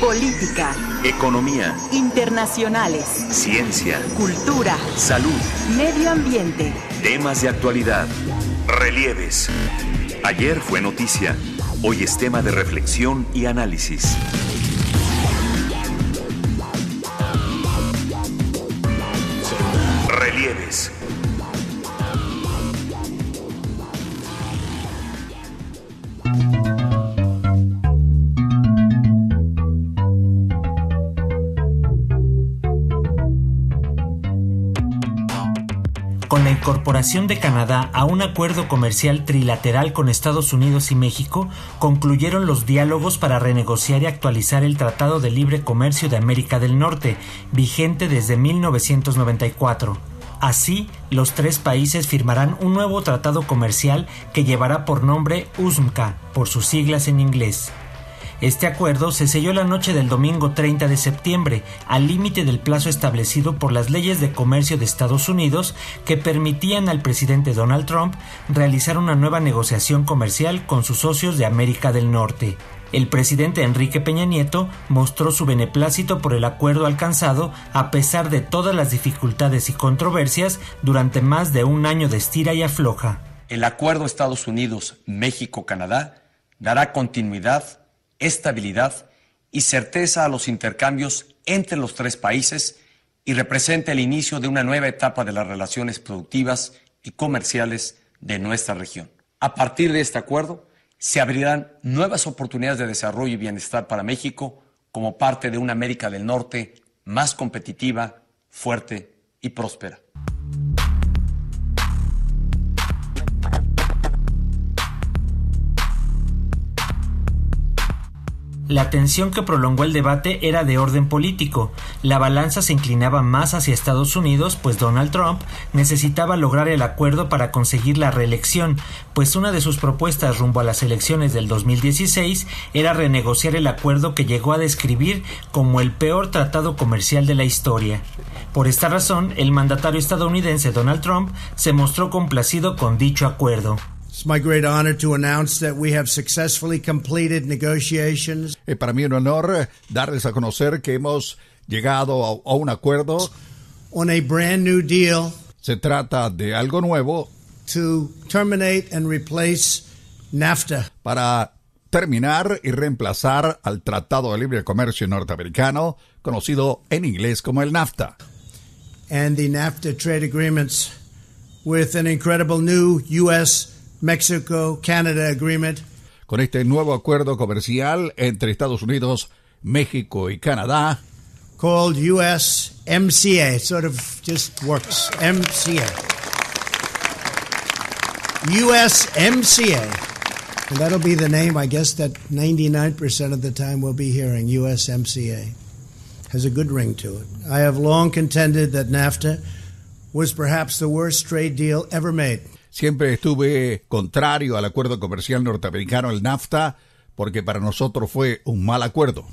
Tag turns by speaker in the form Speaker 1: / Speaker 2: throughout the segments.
Speaker 1: política,
Speaker 2: economía,
Speaker 1: internacionales,
Speaker 2: ciencia,
Speaker 1: cultura,
Speaker 2: salud,
Speaker 1: medio ambiente,
Speaker 2: temas de actualidad, relieves. Ayer fue noticia, hoy es tema de reflexión y análisis. Relieves
Speaker 3: incorporación de Canadá a un acuerdo comercial trilateral con Estados Unidos y México, concluyeron los diálogos para renegociar y actualizar el Tratado de Libre Comercio de América del Norte, vigente desde 1994. Así, los tres países firmarán un nuevo tratado comercial que llevará por nombre USMCA, por sus siglas en inglés. Este acuerdo se selló la noche del domingo 30 de septiembre, al límite del plazo establecido por las leyes de comercio de Estados Unidos que permitían al presidente Donald Trump realizar una nueva negociación comercial con sus socios de América del Norte. El presidente Enrique Peña Nieto mostró su beneplácito por el acuerdo alcanzado a pesar de todas las dificultades y controversias durante más de un año de estira y afloja.
Speaker 4: El acuerdo Estados Unidos-México-Canadá dará continuidad estabilidad y certeza a los intercambios entre los tres países y representa el inicio de una nueva etapa de las relaciones productivas y comerciales de nuestra región. A partir de este acuerdo, se abrirán nuevas oportunidades de desarrollo y bienestar para México como parte de una América del Norte más competitiva, fuerte y próspera.
Speaker 3: La tensión que prolongó el debate era de orden político. La balanza se inclinaba más hacia Estados Unidos, pues Donald Trump necesitaba lograr el acuerdo para conseguir la reelección, pues una de sus propuestas rumbo a las elecciones del 2016 era renegociar el acuerdo que llegó a describir como el peor tratado comercial de la historia. Por esta razón, el mandatario estadounidense Donald Trump se mostró complacido con dicho acuerdo.
Speaker 5: It's my great honor to announce that we have successfully completed negotiations.
Speaker 6: Es para mí un honor darles a conocer que hemos llegado a, a un acuerdo.
Speaker 5: On a brand new deal.
Speaker 6: Se trata de algo nuevo.
Speaker 5: To terminate and replace NAFTA.
Speaker 6: Para terminar y reemplazar al Tratado de Libre Comercio norteamericano, conocido en inglés como el NAFTA.
Speaker 5: And the NAFTA trade agreements with an incredible new U.S. Mexico-Canada Agreement.
Speaker 6: Con este nuevo acuerdo comercial entre Estados Unidos, México y Canadá.
Speaker 5: Called USMCA. It sort of just works. MCA. USMCA. And that'll be the name, I guess, that 99% of the time we'll be hearing USMCA. Has a good ring to it. I have long contended that NAFTA was perhaps the worst trade deal ever made.
Speaker 6: Siempre estuve contrario al acuerdo comercial norteamericano, el NAFTA, porque para nosotros fue un mal acuerdo.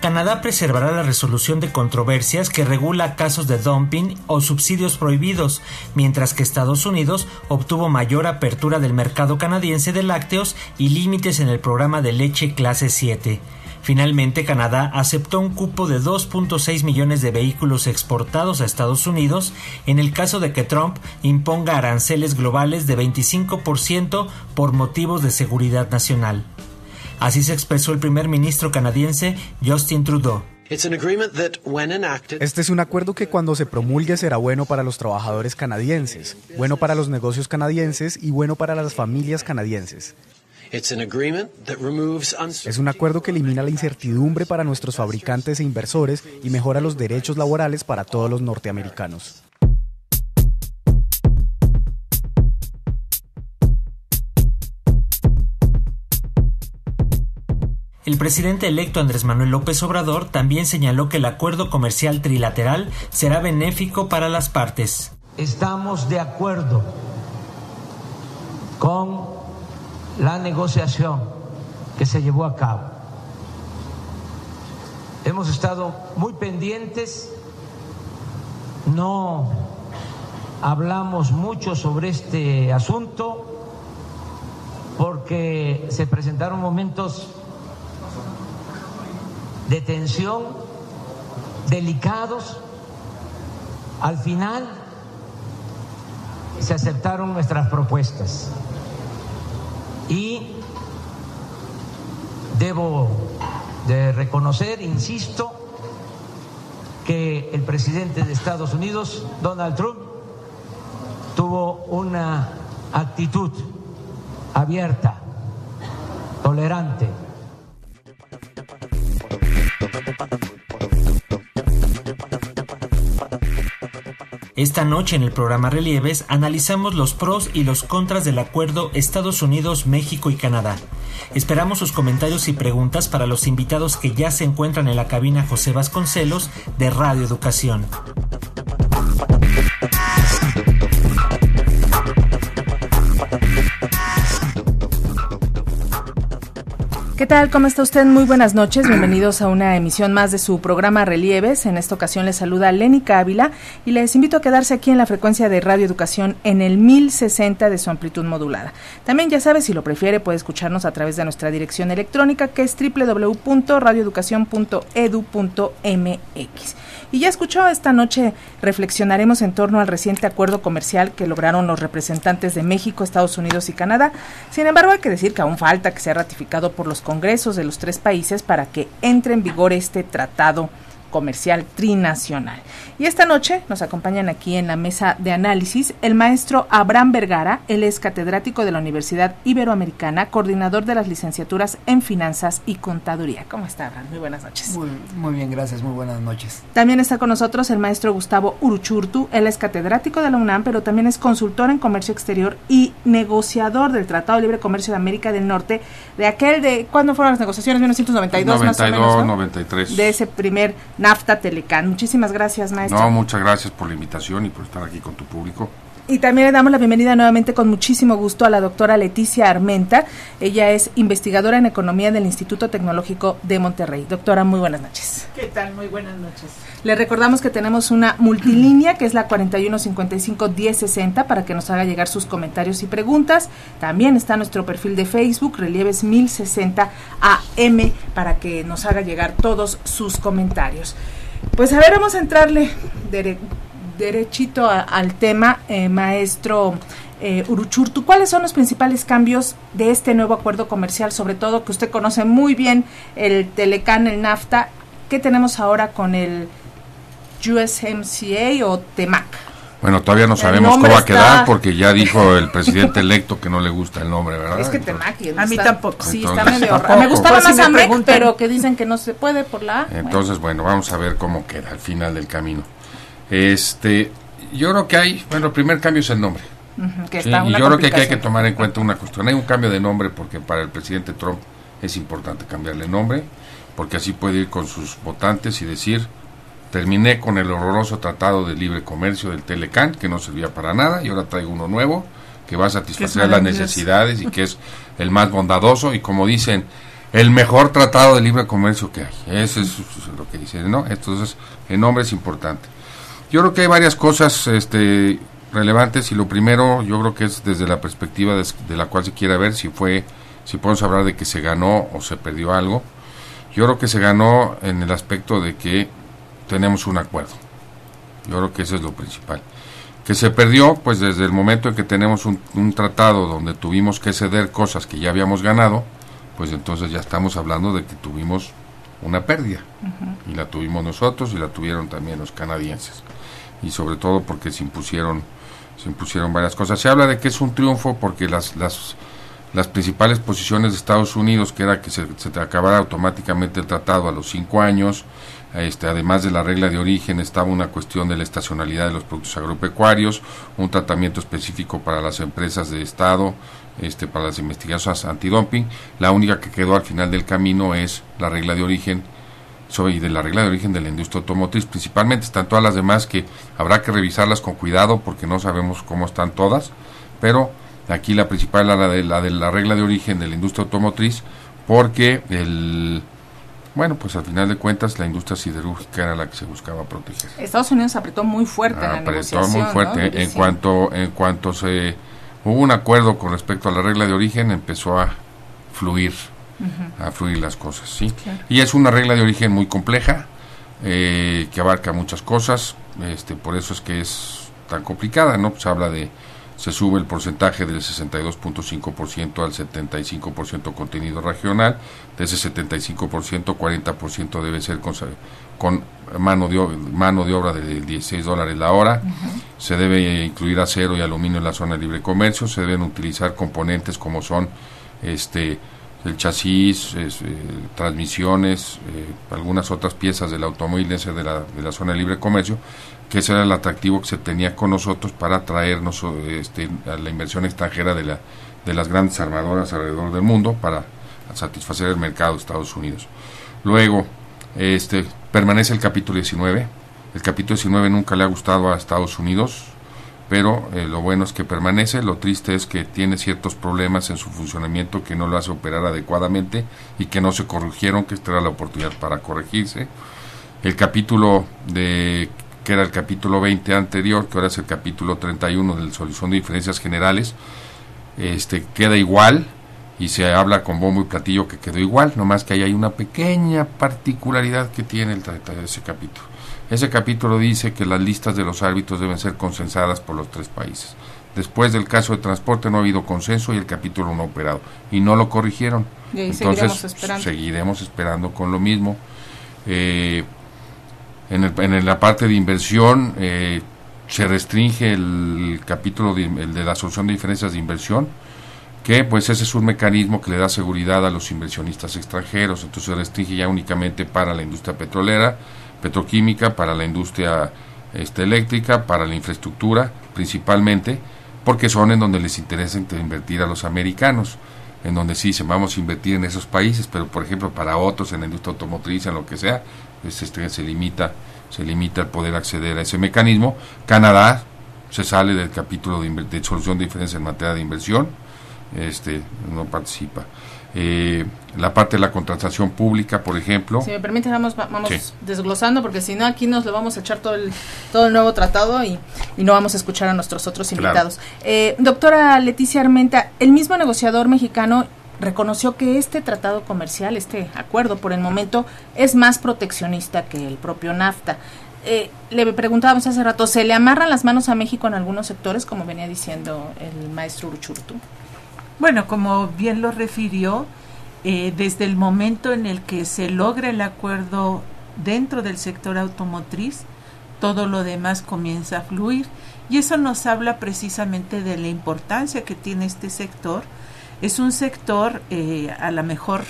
Speaker 3: Canadá preservará la resolución de controversias que regula casos de dumping o subsidios prohibidos, mientras que Estados Unidos obtuvo mayor apertura del mercado canadiense de lácteos y límites en el programa de leche clase 7. Finalmente, Canadá aceptó un cupo de 2.6 millones de vehículos exportados a Estados Unidos en el caso de que Trump imponga aranceles globales de 25% por motivos de seguridad nacional. Así se expresó el primer ministro canadiense Justin Trudeau.
Speaker 7: Este es un acuerdo que cuando se promulgue será bueno para los trabajadores canadienses, bueno para los negocios canadienses y bueno para las familias canadienses. Es un acuerdo que elimina la incertidumbre para nuestros fabricantes e inversores y mejora los derechos laborales para todos los norteamericanos.
Speaker 3: El presidente electo Andrés Manuel López Obrador también señaló que el acuerdo comercial trilateral será benéfico para las partes.
Speaker 8: Estamos de acuerdo con la negociación que se llevó a cabo. Hemos estado muy pendientes, no hablamos mucho sobre este asunto porque se presentaron momentos de tensión delicados. Al final se aceptaron nuestras propuestas y debo de reconocer, insisto, que el presidente de Estados Unidos, Donald Trump, tuvo una actitud abierta, tolerante.
Speaker 3: Esta noche en el programa Relieves analizamos los pros y los contras del acuerdo Estados Unidos, México y Canadá. Esperamos sus comentarios y preguntas para los invitados que ya se encuentran en la cabina José Vasconcelos de Radio Educación.
Speaker 9: ¿Qué tal? ¿Cómo está usted? Muy buenas noches. Bienvenidos a una emisión más de su programa Relieves. En esta ocasión les saluda Lenny Ávila y les invito a quedarse aquí en la frecuencia de Radio Educación en el 1060 de su amplitud modulada. También ya sabe, si lo prefiere, puede escucharnos a través de nuestra dirección electrónica que es www.radioeducacion.edu.mx. Y ya escuchó, esta noche reflexionaremos en torno al reciente acuerdo comercial que lograron los representantes de México, Estados Unidos y Canadá. Sin embargo, hay que decir que aún falta que sea ratificado por los congresos de los tres países para que entre en vigor este tratado comercial trinacional. Y esta noche nos acompañan aquí en la mesa de análisis el maestro Abraham Vergara, él es catedrático de la Universidad Iberoamericana, coordinador de las licenciaturas en Finanzas y Contaduría. ¿Cómo está, Abraham? Muy buenas noches.
Speaker 10: Muy, bien, gracias, muy buenas noches.
Speaker 9: También está con nosotros el maestro Gustavo Uruchurtu, él es catedrático de la UNAM, pero también es consultor en comercio exterior y negociador del Tratado de Libre Comercio de América del Norte, de aquel de, ¿cuándo fueron las negociaciones? 1992
Speaker 11: más
Speaker 9: o
Speaker 11: menos. 93.
Speaker 9: De ese primer NAFTA Telecan. Muchísimas gracias, maestro.
Speaker 11: No, muchas gracias por la invitación y por estar aquí con tu público.
Speaker 9: Y también le damos la bienvenida nuevamente con muchísimo gusto a la doctora Leticia Armenta. Ella es investigadora en economía del Instituto Tecnológico de Monterrey. Doctora, muy buenas noches.
Speaker 12: ¿Qué tal? Muy buenas noches.
Speaker 9: Le recordamos que tenemos una multilínea que es la 4155-1060 para que nos haga llegar sus comentarios y preguntas. También está nuestro perfil de Facebook, Relieves 1060 AM, para que nos haga llegar todos sus comentarios. Pues a ver, vamos a entrarle derechito al tema, eh, maestro eh, Uruchurtu. ¿Cuáles son los principales cambios de este nuevo acuerdo comercial? Sobre todo que usted conoce muy bien el Telecan, el NAFTA. ¿Qué tenemos ahora con el USMCA o TEMAC?
Speaker 11: Bueno, todavía no sabemos cómo va a quedar porque ya dijo el presidente electo que no le gusta el nombre, ¿verdad?
Speaker 9: Es que TEMAC.
Speaker 12: A mí tampoco.
Speaker 9: Sí, está medio raro. Me gustaba más AMEC, pero que dicen que no se puede por la
Speaker 11: Entonces, bueno, vamos a ver cómo queda al final del camino. Este, yo creo que hay, bueno, el primer cambio es el nombre. y yo creo que aquí hay que tomar en cuenta una cuestión. Hay un cambio de nombre porque para el presidente Trump es importante cambiarle nombre, porque así puede ir con sus votantes y decir, terminé con el horroroso tratado de libre comercio del Telecan, que no servía para nada, y ahora traigo uno nuevo, que va a satisfacer las necesidades y que es el más bondadoso, y como dicen, el mejor tratado de libre comercio que hay. Eso es lo que dicen, ¿no? Entonces, el nombre es importante. Yo creo que hay varias cosas este, relevantes y lo primero yo creo que es desde la perspectiva de, la cual se quiere ver si fue, si podemos hablar de que se ganó o se perdió algo. Yo creo que se ganó en el aspecto de que tenemos un acuerdo. Yo creo que eso es lo principal. Que se perdió, pues desde el momento en que tenemos un, tratado donde tuvimos que ceder cosas que ya habíamos ganado, pues entonces ya estamos hablando de que tuvimos una pérdida. Y la tuvimos nosotros y la tuvieron también los canadienses y sobre todo porque se impusieron se impusieron varias cosas. Se habla de que es un triunfo porque las las las principales posiciones de Estados Unidos, que era que se, se acabara automáticamente el tratado a los cinco años, este, además de la regla de origen, estaba una cuestión de la estacionalidad de los productos agropecuarios, un tratamiento específico para las empresas de Estado, este, para las investigaciones antidumping. La única que quedó al final del camino es la regla de origen, y de la regla de origen de la industria automotriz, principalmente están todas las demás que habrá que revisarlas con cuidado porque no sabemos cómo están todas, pero aquí la principal es la de la, de la regla de origen de la industria automotriz porque el, Bueno, pues al final de cuentas la industria siderúrgica era la que se buscaba proteger.
Speaker 9: Estados Unidos apretó muy fuerte en la
Speaker 11: apretó muy fuerte. En cuanto en cuanto se hubo un acuerdo con respecto a la regla de origen, empezó a fluir, a fluir las cosas, ¿sí? Y es una regla de origen muy compleja, eh, que abarca muchas cosas, este, por eso es que es tan complicada, ¿no? Se habla de se sube el porcentaje del 62.5% al 75% contenido regional, de ese 75%, 40% debe ser con, con mano, de, mano de obra de 16 dólares la hora, se debe incluir acero y aluminio en la zona de libre comercio, se deben utilizar componentes como son este el chasis, eh, transmisiones, eh, algunas otras piezas del automóvil de la, de la zona de libre comercio, que ese era el atractivo que se tenía con nosotros para traernos este, a la inversión extranjera de, la, de las grandes armadoras alrededor del mundo para satisfacer el mercado de Estados Unidos. Luego, este, permanece el capítulo 19. El capítulo 19 nunca le ha gustado a Estados Unidos, pero eh, lo bueno es que permanece. Lo triste es que tiene ciertos problemas en su funcionamiento que no lo hace operar adecuadamente y que no se corrigieron, que esta era la oportunidad para corregirse. El capítulo de que era el capítulo 20 anterior, que ahora es el capítulo 31 de la solución de diferencias generales, este queda igual y se habla con bombo y platillo que quedó igual, nomás que ahí hay una pequeña particularidad que tiene el, ese capítulo. Ese capítulo dice que las listas de los árbitros deben ser consensadas por los tres países. Después del caso de transporte no ha habido consenso y el capítulo no ha operado. Y no lo corrigieron. Entonces seguiremos esperando con lo mismo. Eh, en, la parte de inversión eh, se restringe el, capítulo de, el de la solución de diferencias de inversión, que pues ese es un mecanismo que le da seguridad a los inversionistas extranjeros, entonces se restringe ya únicamente para la industria petrolera, petroquímica, para la industria este, eléctrica, para la infraestructura principalmente, porque son en donde les interesa invertir a los americanos en donde sí se vamos a invertir en esos países, pero por ejemplo para otros en la industria automotriz, en lo que sea, pues este, se limita se limita el poder acceder a ese mecanismo. Canadá se sale del capítulo de, solución de diferencias en materia de inversión, este no participa. Eh, la parte de la contratación pública, por ejemplo.
Speaker 9: Si me permite, vamos, vamos desglosando, porque si no, aquí nos lo vamos a echar todo el, todo el nuevo tratado y, no vamos a escuchar a nuestros otros invitados. Eh, doctora Leticia Armenta, el mismo negociador mexicano reconoció que este tratado comercial, este acuerdo por el momento, es más proteccionista que el propio NAFTA. Eh, le preguntábamos hace rato, ¿se le amarran las manos a México en algunos sectores, como venía diciendo el maestro Uruchurtu?
Speaker 12: Bueno, como bien lo refirió, eh, desde el momento en el que se logra el acuerdo dentro del sector automotriz, todo lo demás comienza a fluir. Y eso nos habla precisamente de la importancia que tiene este sector. Es un sector, eh, a lo mejor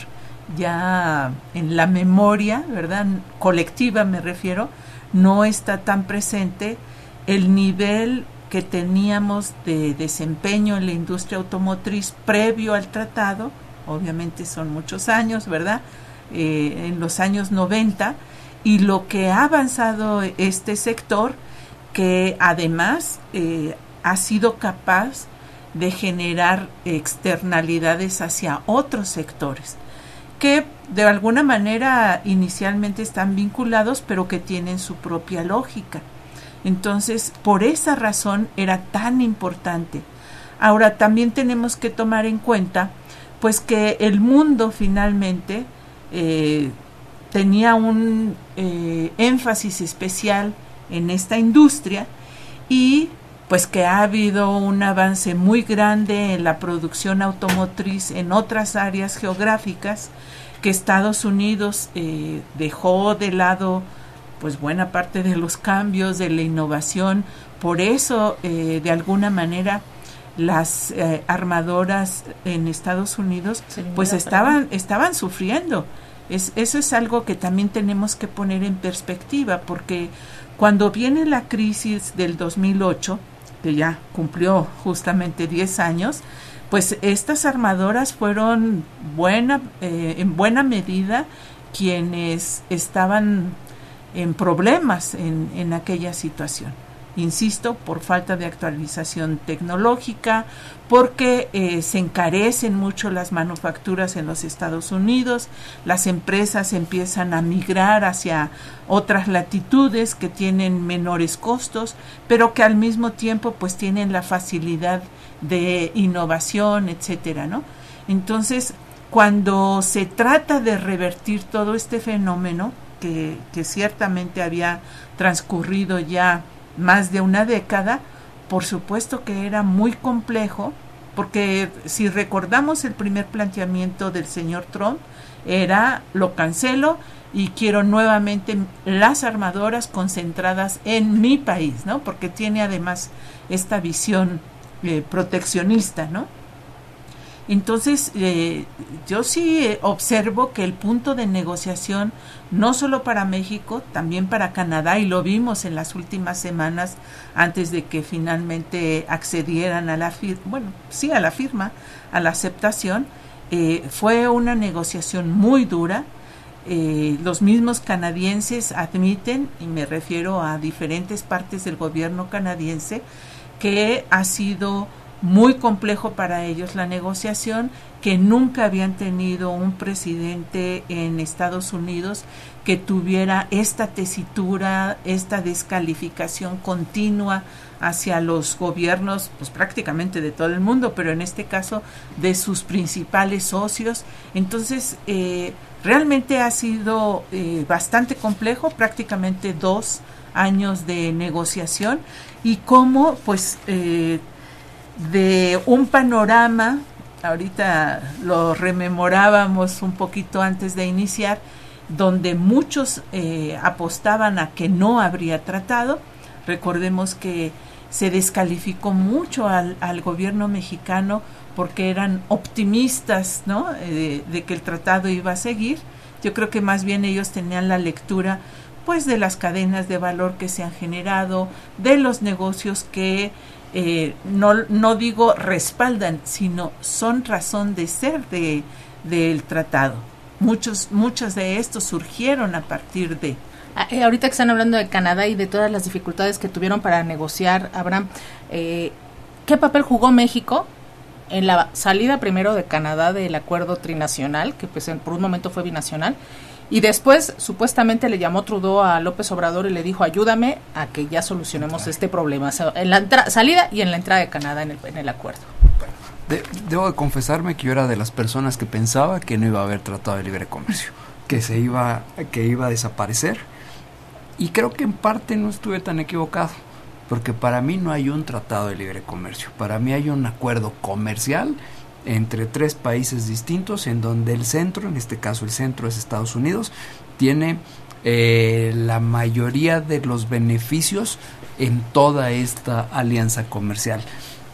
Speaker 12: ya en la memoria, ¿verdad? Colectiva me refiero, no está tan presente el nivel que teníamos de desempeño en la industria automotriz previo al tratado, obviamente son muchos años, ¿verdad? Eh, en los años 90, y lo que ha avanzado este sector, que además eh, ha sido capaz de generar externalidades hacia otros sectores, que de alguna manera inicialmente están vinculados, pero que tienen su propia lógica. Entonces, por esa razón era tan importante. Ahora, también tenemos que tomar en cuenta, pues que el mundo finalmente eh, tenía un eh, énfasis especial en esta industria y pues que ha habido un avance muy grande en la producción automotriz en otras áreas geográficas que Estados Unidos eh, dejó de lado pues buena parte de los cambios, de la innovación. Por eso, eh, de alguna manera, las eh, armadoras en Estados Unidos pues estaban, estaban sufriendo. Es, eso es algo que también tenemos que poner en perspectiva, porque cuando viene la crisis del 2008, que ya cumplió justamente 10 años, pues estas armadoras fueron buena, eh, en buena medida quienes estaban en problemas en, en aquella situación. insisto, por falta de actualización tecnológica, porque eh, se encarecen mucho las manufacturas en los Estados Unidos, las empresas empiezan a migrar hacia otras latitudes que tienen menores costos, pero que al mismo tiempo pues tienen la facilidad de innovación, etcétera, ¿no? Entonces, cuando se trata de revertir todo este fenómeno, que, ciertamente había transcurrido ya más de una década, por supuesto que era muy complejo, porque si recordamos el primer planteamiento del señor Trump, era lo cancelo y quiero nuevamente las armadoras concentradas en mi país, ¿no? Porque tiene además esta visión eh, proteccionista, ¿no? Entonces, eh, yo sí eh, observo que el punto de negociación, no solo para México, también para Canadá, y lo vimos en las últimas semanas antes de que finalmente accedieran a la firma, bueno, sí a la firma, a la aceptación, eh, fue una negociación muy dura. los mismos canadienses admiten, y me refiero a diferentes partes del gobierno canadiense, que ha sido muy complejo para ellos la negociación, que nunca habían tenido un presidente en Estados Unidos que tuviera esta tesitura, esta descalificación continua hacia los gobiernos, pues prácticamente de todo el mundo, pero en este caso de sus principales socios. Entonces, eh, realmente ha sido eh, bastante complejo, prácticamente dos años de negociación y cómo, pues, eh, de un panorama, ahorita lo rememorábamos un poquito antes de iniciar, donde muchos eh, apostaban a que no habría tratado. Recordemos que se descalificó mucho al, gobierno mexicano porque eran optimistas ¿no? Eh, de, de, que el tratado iba a seguir. Yo creo que más bien ellos tenían la lectura pues de las cadenas de valor que se han generado, de los negocios que eh, no, no digo respaldan, sino son razón de ser de, del tratado. Muchos, muchos de estos surgieron a partir de...
Speaker 9: Ah, eh, ahorita que están hablando de Canadá y de todas las dificultades que tuvieron para negociar, Abraham, eh, ¿qué papel jugó México en la salida primero de Canadá del acuerdo trinacional, que pues por un momento fue binacional, y después, supuestamente, le llamó Trudeau a López Obrador y le dijo, ayúdame a que ya solucionemos este problema, en la salida y en la entrada de Canadá en el, acuerdo.
Speaker 10: debo de confesarme que yo era de las personas que pensaba que no iba a haber tratado de libre comercio, que se iba, que iba a desaparecer. Y creo que en parte no estuve tan equivocado, porque para mí no hay un tratado de libre comercio, para mí hay un acuerdo comercial entre tres países distintos en donde el centro, en este caso el centro es Estados Unidos, tiene eh, la mayoría de los beneficios en toda esta alianza comercial.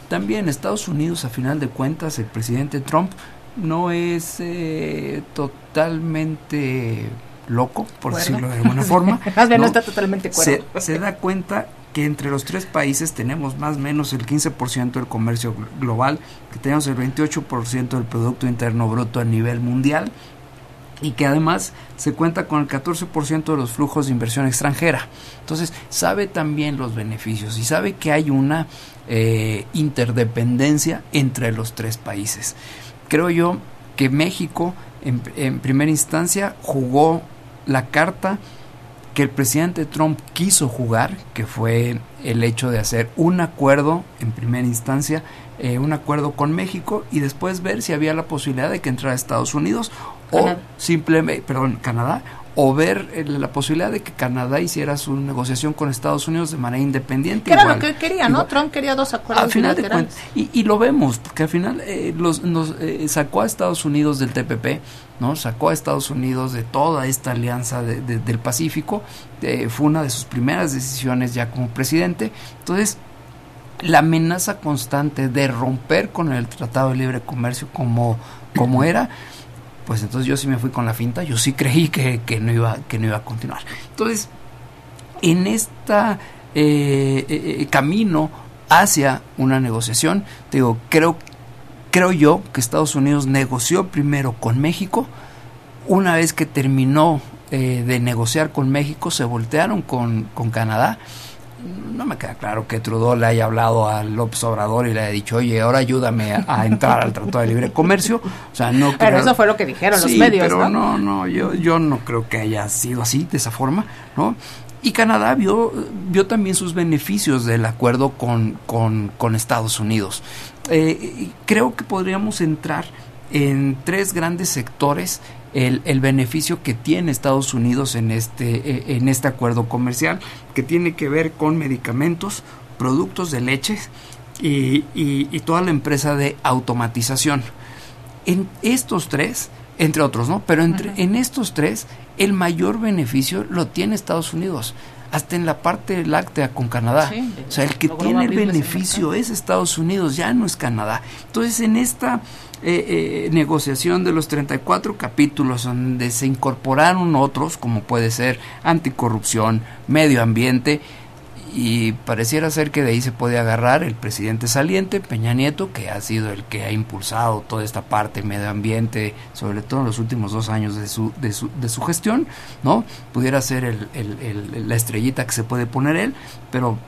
Speaker 10: También Estados Unidos, a final de cuentas, el presidente Trump no es eh, totalmente loco, por decirlo de alguna forma.
Speaker 9: no, está totalmente
Speaker 10: se, se, da cuenta que entre los tres países tenemos más o menos el 15% del comercio global, que tenemos el 28% del Producto Interno Bruto a nivel mundial y que además se cuenta con el 14% de los flujos de inversión extranjera. Entonces sabe también los beneficios y sabe que hay una eh, interdependencia entre los tres países. Creo yo que México en, en primera instancia jugó la carta que el presidente Trump quiso jugar, que fue el hecho de hacer un acuerdo en primera instancia, eh, un acuerdo con México y después ver si había la posibilidad de que entrara a Estados Unidos o simplemente, perdón, Canadá, o ver eh, la posibilidad de que Canadá hiciera su negociación con Estados Unidos de manera independiente.
Speaker 9: era lo que quería, ¿no? Trump quería dos acuerdos
Speaker 10: final y, lo vemos, porque al final eh, los, nos sacó a Estados Unidos del TPP, ¿no? Sacó a Estados Unidos de toda esta alianza del Pacífico, fue una de sus primeras decisiones ya como presidente. Entonces, la amenaza constante de romper con el Tratado de Libre Comercio como, como era, pues entonces yo sí me fui con la finta, yo sí creí que, no, iba, que no iba a continuar. Entonces, en este camino hacia una negociación, digo, creo creo yo que Estados Unidos negoció primero con México. Una vez que terminó eh, de negociar con México, se voltearon con, con, Canadá. No me queda claro que Trudeau le haya hablado a López Obrador y le haya dicho, oye, ahora ayúdame a, entrar al Tratado de Libre Comercio. O sea, no
Speaker 9: Pero eso fue lo que dijeron los medios,
Speaker 10: pero ¿no? no, yo, yo no creo que haya sido así, de esa forma, ¿no? Y Canadá vio, vio también sus beneficios del acuerdo con, con, Estados Unidos. Eh, creo que podríamos entrar en tres grandes sectores el, el, beneficio que tiene Estados Unidos en este, eh, en este acuerdo comercial, que tiene que ver con medicamentos, productos de leche y, y, toda la empresa de automatización. En estos tres, entre otros, ¿no? Pero entre, en estos tres, el mayor beneficio lo tiene Estados Unidos hasta en la parte láctea con Canadá. o sea, el que tiene el beneficio es Estados Unidos, ya no es Canadá. Entonces, en esta eh, eh, negociación de los 34 capítulos donde se incorporaron otros, como puede ser anticorrupción, medio ambiente, y pareciera ser que de ahí se puede agarrar el presidente saliente, Peña Nieto, que ha sido el que ha impulsado toda esta parte medio ambiente, sobre todo en los últimos dos años de su, de su, de su gestión, ¿no? Pudiera ser el, la estrellita que se puede poner él, pero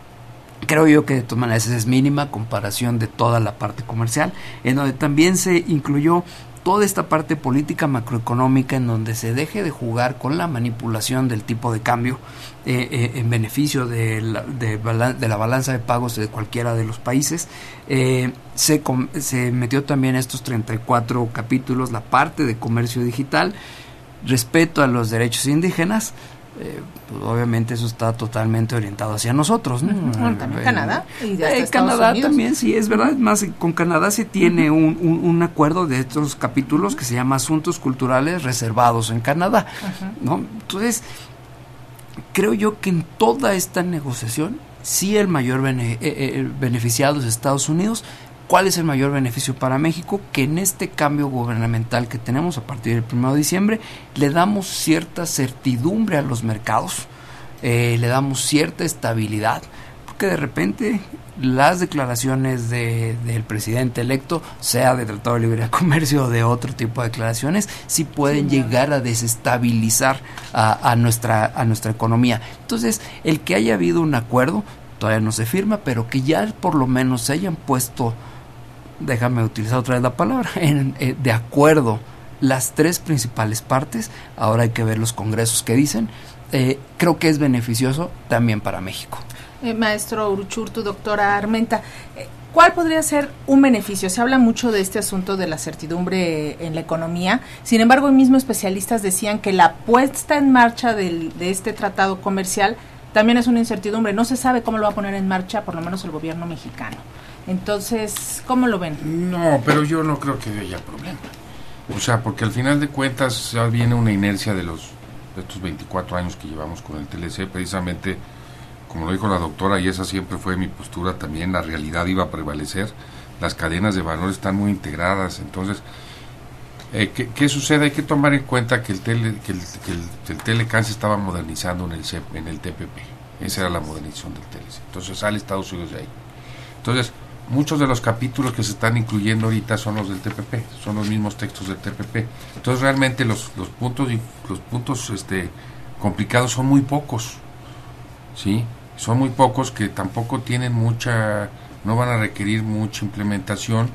Speaker 10: creo yo que de todas maneras es mínima comparación de toda la parte comercial, en donde también se incluyó toda esta parte política macroeconómica en donde se deje de jugar con la manipulación del tipo de cambio eh, eh, en beneficio de la, de, la, balanza de pagos de cualquiera de los países. Eh, se, se metió también estos 34 capítulos la parte de comercio digital, respeto a los derechos indígenas, eh, pues obviamente eso está totalmente orientado hacia nosotros. ¿no?
Speaker 9: también Canadá. Y
Speaker 10: Canadá también, sí, es verdad. Más, con Canadá se tiene un, un, acuerdo de estos capítulos que se llama Asuntos Culturales Reservados en Canadá. ¿no? Entonces, creo yo que en toda esta negociación, sí el mayor eh, eh, beneficiado es Estados Unidos, ¿Cuál es el mayor beneficio para México? Que en este cambio gubernamental que tenemos a partir del 1 de diciembre le damos cierta certidumbre a los mercados, eh, le damos cierta estabilidad, porque de repente las declaraciones del presidente electo, sea de Tratado de Libre Comercio o de otro tipo de declaraciones, sí pueden llegar a desestabilizar a, nuestra, a nuestra economía. Entonces, el que haya habido un acuerdo, todavía no se firma, pero que ya por lo menos se hayan puesto déjame utilizar otra vez la palabra, en, eh, de acuerdo las tres principales partes, ahora hay que ver los congresos que dicen, eh, creo que es beneficioso también para México.
Speaker 9: Eh, maestro Uruchurtu, doctora Armenta, ¿cuál podría ser un beneficio? Se habla mucho de este asunto de la certidumbre en la economía, sin embargo, mismos especialistas decían que la puesta en marcha del, de este tratado comercial también es una incertidumbre, no se sabe cómo lo va a poner en marcha, por lo menos el gobierno mexicano. Entonces, ¿cómo lo ven?
Speaker 11: No, pero yo no creo que haya problema. O sea, porque al final de cuentas ya viene una inercia de los estos 24 años que llevamos con el TLC, precisamente, como lo dijo la doctora, y esa siempre fue mi postura también, la realidad iba a prevalecer, las cadenas de valor están muy integradas, entonces, eh, ¿qué, sucede? Hay que tomar en cuenta que el, tele, que el, que el, Telecan se estaba modernizando en el, en el TPP, esa era la modernización del TLC, entonces sale Estados Unidos de ahí. Entonces, muchos de los capítulos que se están incluyendo ahorita son los del TPP, son los mismos textos del TPP. Entonces realmente los, los puntos los puntos este complicados son muy pocos. ¿Sí? Son muy pocos que tampoco tienen mucha no van a requerir mucha implementación.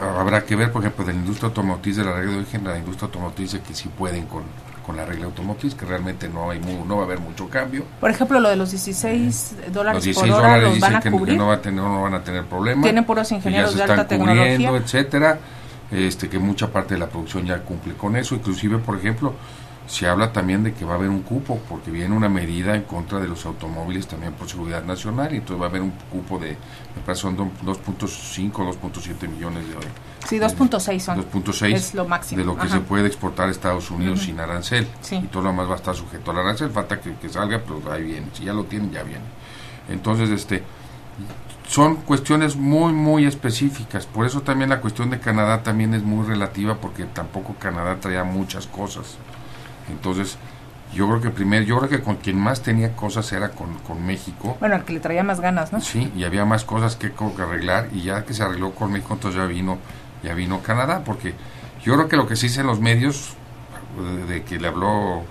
Speaker 11: Habrá que ver, por ejemplo, de la industria automotriz de la regla de origen, la industria automotriz dice que sí pueden con con la regla automotriz, que realmente no hay no va a haber mucho cambio.
Speaker 9: Por ejemplo, lo de los 16 dólares los 16 por hora los van a
Speaker 11: que,
Speaker 9: cubrir.
Speaker 11: no, va a tener, no van a tener problemas.
Speaker 9: Tienen puros ingenieros de alta tecnología.
Speaker 11: etcétera. Este, que mucha parte de la producción ya cumple con eso. Inclusive, por ejemplo, se habla también de que va a haber un cupo, porque viene una medida en contra de los automóviles también por seguridad nacional, y entonces va a haber un cupo de, me parece son 2.5, 2.7 millones de dólares.
Speaker 9: Sí, 2.6 son. 2.6 es lo máximo.
Speaker 11: De lo que se puede exportar a Estados Unidos sin arancel. Y todo lo demás va a estar sujeto al arancel. Falta que, salga, pero ahí viene. Si ya lo tienen, ya viene. Entonces, este son cuestiones muy, muy específicas. Por eso también la cuestión de Canadá también es muy relativa, porque tampoco Canadá traía muchas cosas. Entonces, yo creo que primero, yo creo que con quien más tenía cosas era con, con México.
Speaker 9: Bueno, el que le traía más ganas, ¿no?
Speaker 11: Sí, y había más cosas que, que arreglar, y ya que se arregló con México, entonces ya vino ya vino Canadá, porque yo creo que lo que se dice en los medios, de, que le habló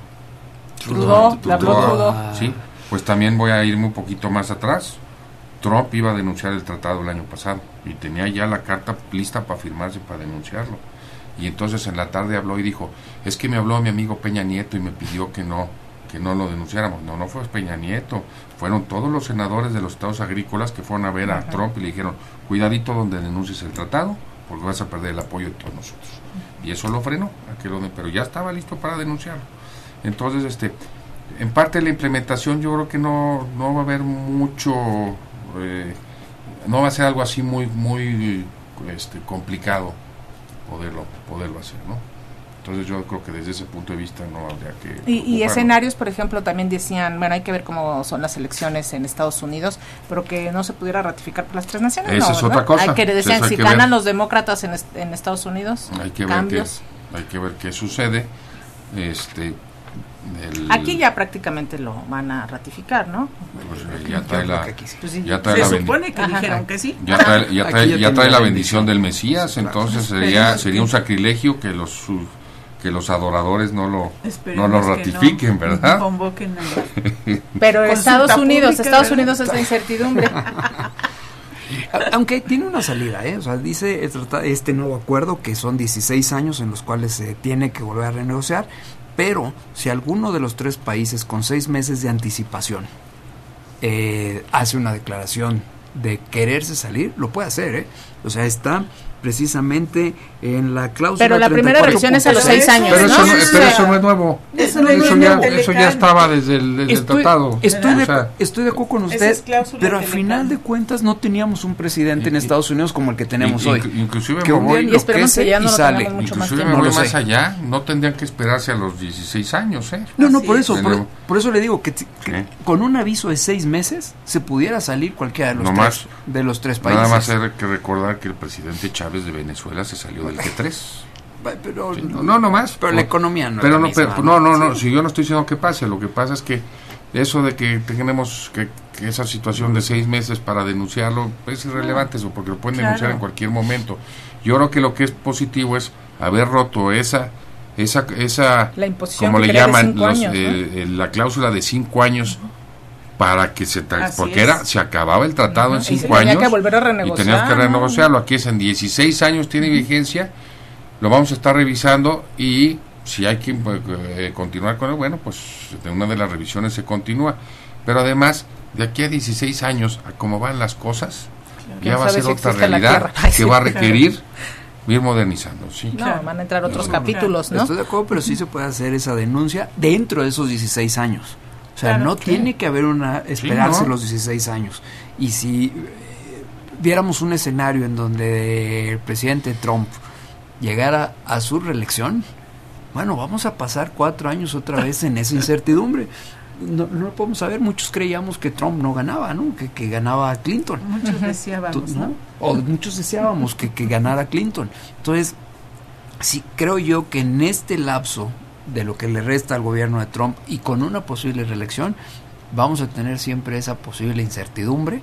Speaker 9: Trudeau, le habló Trudeau.
Speaker 11: Sí, Pues también voy a irme un poquito más atrás. Trump iba a denunciar el tratado el año pasado y tenía ya la carta lista para firmarse para denunciarlo. Y entonces en la tarde habló y dijo, es que me habló mi amigo Peña Nieto y me pidió que no, que no lo denunciáramos. No, no fue Peña Nieto, fueron todos los senadores de los estados agrícolas que fueron a ver a Trump y le dijeron, cuidadito donde denuncies el tratado, porque vas a perder el apoyo de todos nosotros. Y eso lo frenó, pero ya estaba listo para denunciarlo. Entonces, este, en parte de la implementación yo creo que no, no va a haber mucho, eh, no va a ser algo así muy, muy este, complicado poderlo, poderlo hacer, ¿no? Entonces yo creo que desde ese punto de vista no habría que...
Speaker 9: Y, escenarios, por ejemplo, también decían, bueno, hay que ver cómo son las elecciones en Estados Unidos, pero que no se pudiera ratificar por las tres naciones.
Speaker 11: Esa es otra cosa.
Speaker 9: Hay que decir, si ganan los demócratas en, en, Estados Unidos,
Speaker 11: hay que cambios. Ver qué, hay que ver qué sucede. Este,
Speaker 9: Aquí ya prácticamente lo van a ratificar, ¿no?
Speaker 11: Pues ya trae la,
Speaker 12: pues ya trae se supone que dijeron que sí.
Speaker 11: Ya trae, ya trae, ya trae la bendición del Mesías, entonces sería sería un sacrilegio que los que los adoradores no lo no lo ratifiquen, ¿verdad?
Speaker 9: Pero Estados Unidos, Estados Unidos es la incertidumbre.
Speaker 10: Aunque tiene una salida, ¿eh? O sea, dice este nuevo acuerdo que son 16 años en los cuales se tiene que volver a renegociar, pero si alguno de los tres países con seis meses de anticipación eh, hace una declaración de quererse salir, lo puede hacer, ¿eh? O sea, está precisamente en la cláusula.
Speaker 9: Pero la primera revisión es a los seis años.
Speaker 11: Pero, Eso, no, pero eso no es nuevo. Eso, ya, eso ya, estaba desde el, tratado.
Speaker 10: Estoy, de, estoy de acuerdo con usted, pero al final de cuentas no teníamos un presidente en Estados Unidos como el que tenemos hoy.
Speaker 11: Inclusive me voy,
Speaker 9: y que no
Speaker 11: sale. Inclusive me voy más allá. No tendrían que esperarse a los 16 años. ¿eh?
Speaker 10: No, no, por eso. Por, eso le digo que, con un aviso de seis meses se pudiera salir cualquiera de los, tres, de los tres países.
Speaker 11: Nada más hay que recordar que el presidente Chávez de Venezuela se salió del G3.
Speaker 10: Pero,
Speaker 11: no, no más.
Speaker 10: Pero la economía no
Speaker 11: pero no, no, no, no, si yo no estoy diciendo que pase, lo que pasa es que eso de que tenemos que, esa situación de seis meses para denunciarlo es irrelevante eso, porque lo pueden denunciar en cualquier momento. Yo creo que lo que es positivo es haber roto esa esa esa como le llaman eh, la cláusula de cinco años para que se porque era se acababa el tratado en cinco años
Speaker 9: que volver a renegociar,
Speaker 11: y teníamos que renegociarlo. Aquí es en 16 años tiene vigencia lo vamos a estar revisando y si hay que pues, eh, continuar con él bueno pues en una de las revisiones se continúa. Pero además de aquí a 16 años a cómo van las cosas ya va a ser otra realidad que va a requerir ir modernizando, sí.
Speaker 9: No, van a entrar otros capítulos, ¿no?
Speaker 10: Estoy de acuerdo, pero sí se puede hacer esa denuncia dentro de esos 16 años. O sea, no tiene que haber una esperarse los 16 años. Y si eh, viéramos un escenario en donde el presidente Trump llegara a su reelección, bueno, vamos a pasar cuatro años otra vez en esa incertidumbre. No, no lo podemos saber, muchos creíamos que Trump no ganaba, ¿no? Que, que ganaba Clinton.
Speaker 12: Muchos deseábamos, ¿no? O
Speaker 10: muchos deseábamos que, que ganara Clinton. Entonces, sí creo yo que en este lapso de lo que le resta al gobierno de Trump y con una posible reelección, vamos a tener siempre esa posible incertidumbre.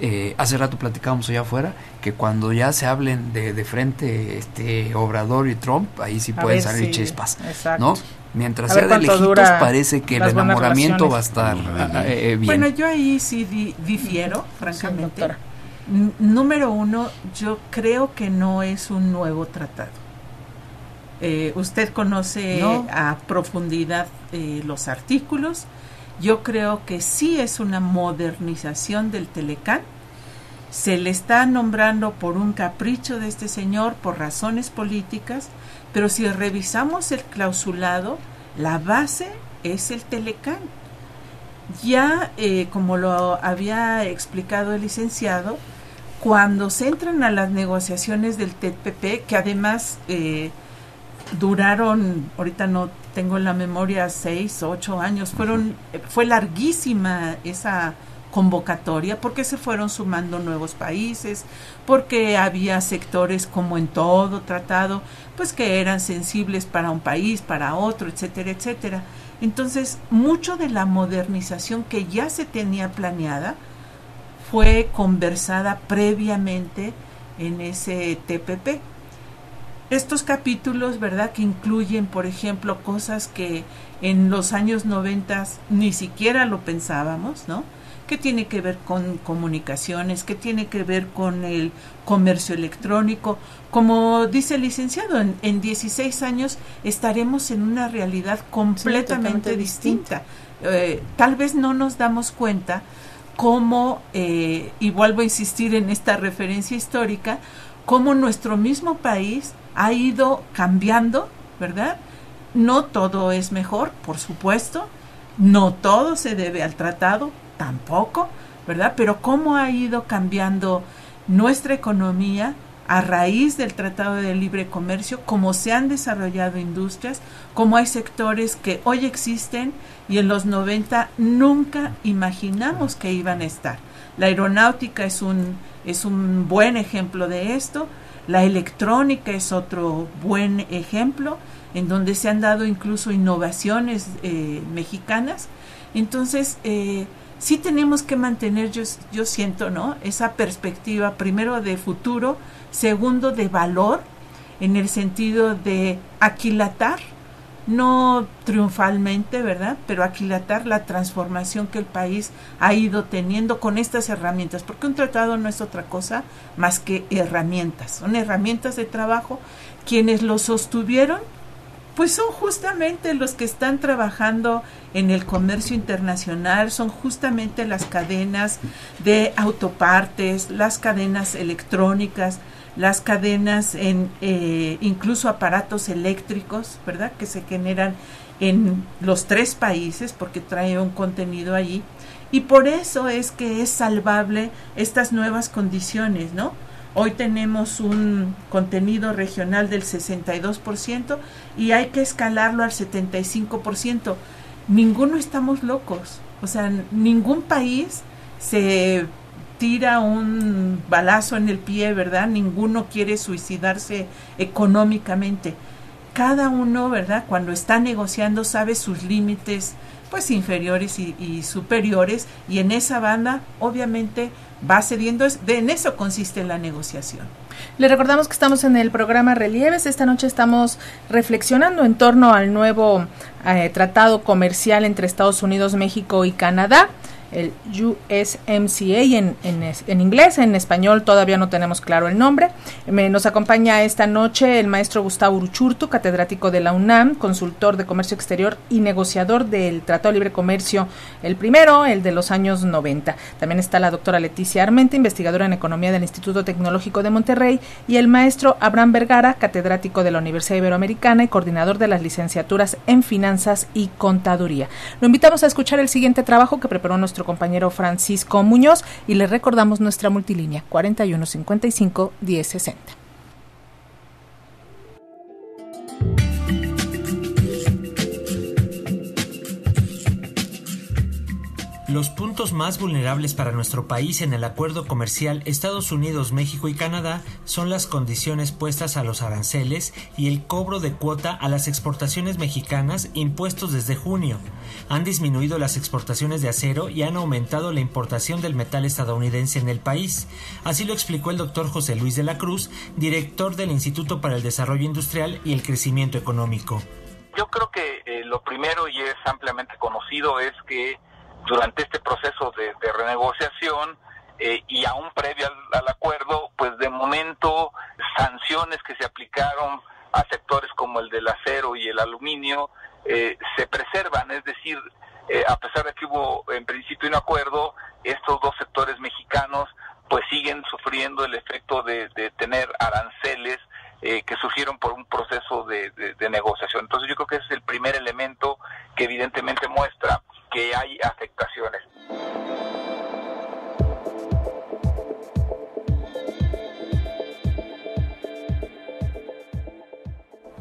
Speaker 10: Eh, hace rato platicábamos allá afuera que cuando ya se hablen de, de frente este Obrador y Trump, ahí sí pueden salir chispas, ¿no? Mientras sea de lejitos parece que el enamoramiento va a estar eh, eh, bien.
Speaker 12: Bueno, yo ahí sí difiero, francamente. número uno, yo creo que no es un nuevo tratado eh, usted conoce a profundidad eh, los artículos. Yo creo que sí es una modernización del Telecán. Se le está nombrando por un capricho de este señor, por razones políticas, pero si revisamos el clausulado, la base es el Telecán. Ya, eh, como lo había explicado el licenciado, cuando se entran a las negociaciones del TPP, que además duraron, ahorita no tengo en la memoria, seis, ocho años, fueron, fue larguísima esa convocatoria porque se fueron sumando nuevos países, porque había sectores como en todo tratado, pues que eran sensibles para un país, para otro, etcétera, etcétera. Entonces, mucho de la modernización que ya se tenía planeada fue conversada previamente en ese TPP estos capítulos, ¿verdad? Que incluyen, por ejemplo, cosas que en los años 90 ni siquiera lo pensábamos, ¿no? ¿Qué tiene que ver con comunicaciones? ¿Qué tiene que ver con el comercio electrónico? Como dice el licenciado, en, 16 años estaremos en una realidad completamente distinta. Eh, tal vez no nos damos cuenta cómo, eh, y vuelvo a insistir en esta referencia histórica, cómo nuestro mismo país ha ido cambiando, ¿verdad? No todo es mejor, por supuesto, no todo se debe al tratado, tampoco, ¿verdad? Pero cómo ha ido cambiando nuestra economía a raíz del Tratado de Libre Comercio, cómo se han desarrollado industrias, cómo hay sectores que hoy existen y en los 90 nunca imaginamos que iban a estar. La aeronáutica es un, es un buen ejemplo de esto, la electrónica es otro buen ejemplo, en donde se han dado incluso innovaciones eh, mexicanas. Entonces, eh, sí tenemos que mantener, yo, yo siento, ¿no? Esa perspectiva, primero de futuro, segundo de valor, en el sentido de aquilatar, no triunfalmente, ¿verdad? Pero aquilatar la transformación que el país ha ido teniendo con estas herramientas, porque un tratado no es otra cosa más que herramientas, son herramientas de trabajo. Quienes lo sostuvieron pues son justamente los que están trabajando en el comercio internacional, son justamente las cadenas de autopartes, las cadenas electrónicas, las cadenas en eh, incluso aparatos eléctricos, ¿verdad? Que se generan en los tres países porque trae un contenido allí. Y por eso es que es salvable estas nuevas condiciones, ¿no? Hoy tenemos un contenido regional del 62% y hay que escalarlo al 75%. Ninguno estamos locos. O sea, ningún país se tira un balazo en el pie, ¿verdad? Ninguno quiere suicidarse económicamente. Cada uno, ¿verdad? Cuando está negociando sabe sus límites, pues inferiores y, superiores, y en esa banda, obviamente, va cediendo, en eso consiste la negociación.
Speaker 9: Le recordamos que estamos en el programa Relieves. Esta noche estamos reflexionando en torno al nuevo eh, tratado comercial entre Estados Unidos, México y Canadá el USMCA en, en, inglés, en español todavía no tenemos claro el nombre. nos acompaña esta noche el maestro Gustavo Uruchurtu, catedrático de la UNAM, consultor de comercio exterior y negociador del Tratado de Libre Comercio, el primero, el de los años 90. También está la doctora Leticia Armenta, investigadora en economía del Instituto Tecnológico de Monterrey, y el maestro Abraham Vergara, catedrático de la Universidad Iberoamericana y coordinador de las licenciaturas en finanzas y contaduría. Lo invitamos a escuchar el siguiente trabajo que preparó nuestro compañero Francisco Muñoz y le recordamos nuestra multilínea 4155 1060.
Speaker 3: Los puntos más vulnerables para nuestro país en el acuerdo comercial Estados Unidos, México y Canadá son las condiciones puestas a los aranceles y el cobro de cuota a las exportaciones mexicanas impuestos desde junio. Han disminuido las exportaciones de acero y han aumentado la importación del metal estadounidense en el país. Así lo explicó el doctor José Luis de la Cruz, director del Instituto para el Desarrollo Industrial y el Crecimiento Económico.
Speaker 13: Yo creo que eh, lo primero y es ampliamente conocido es que durante este proceso de, renegociación eh, y aún previo al, acuerdo, pues de momento sanciones que se aplicaron a sectores como el del acero y el aluminio eh, se preservan, es decir, eh, a pesar de que hubo en principio un acuerdo, estos dos sectores mexicanos pues siguen sufriendo el efecto de, tener aranceles que surgieron por un proceso de negociación. Entonces yo creo que ese es el primer elemento que evidentemente muestra que hay afectaciones.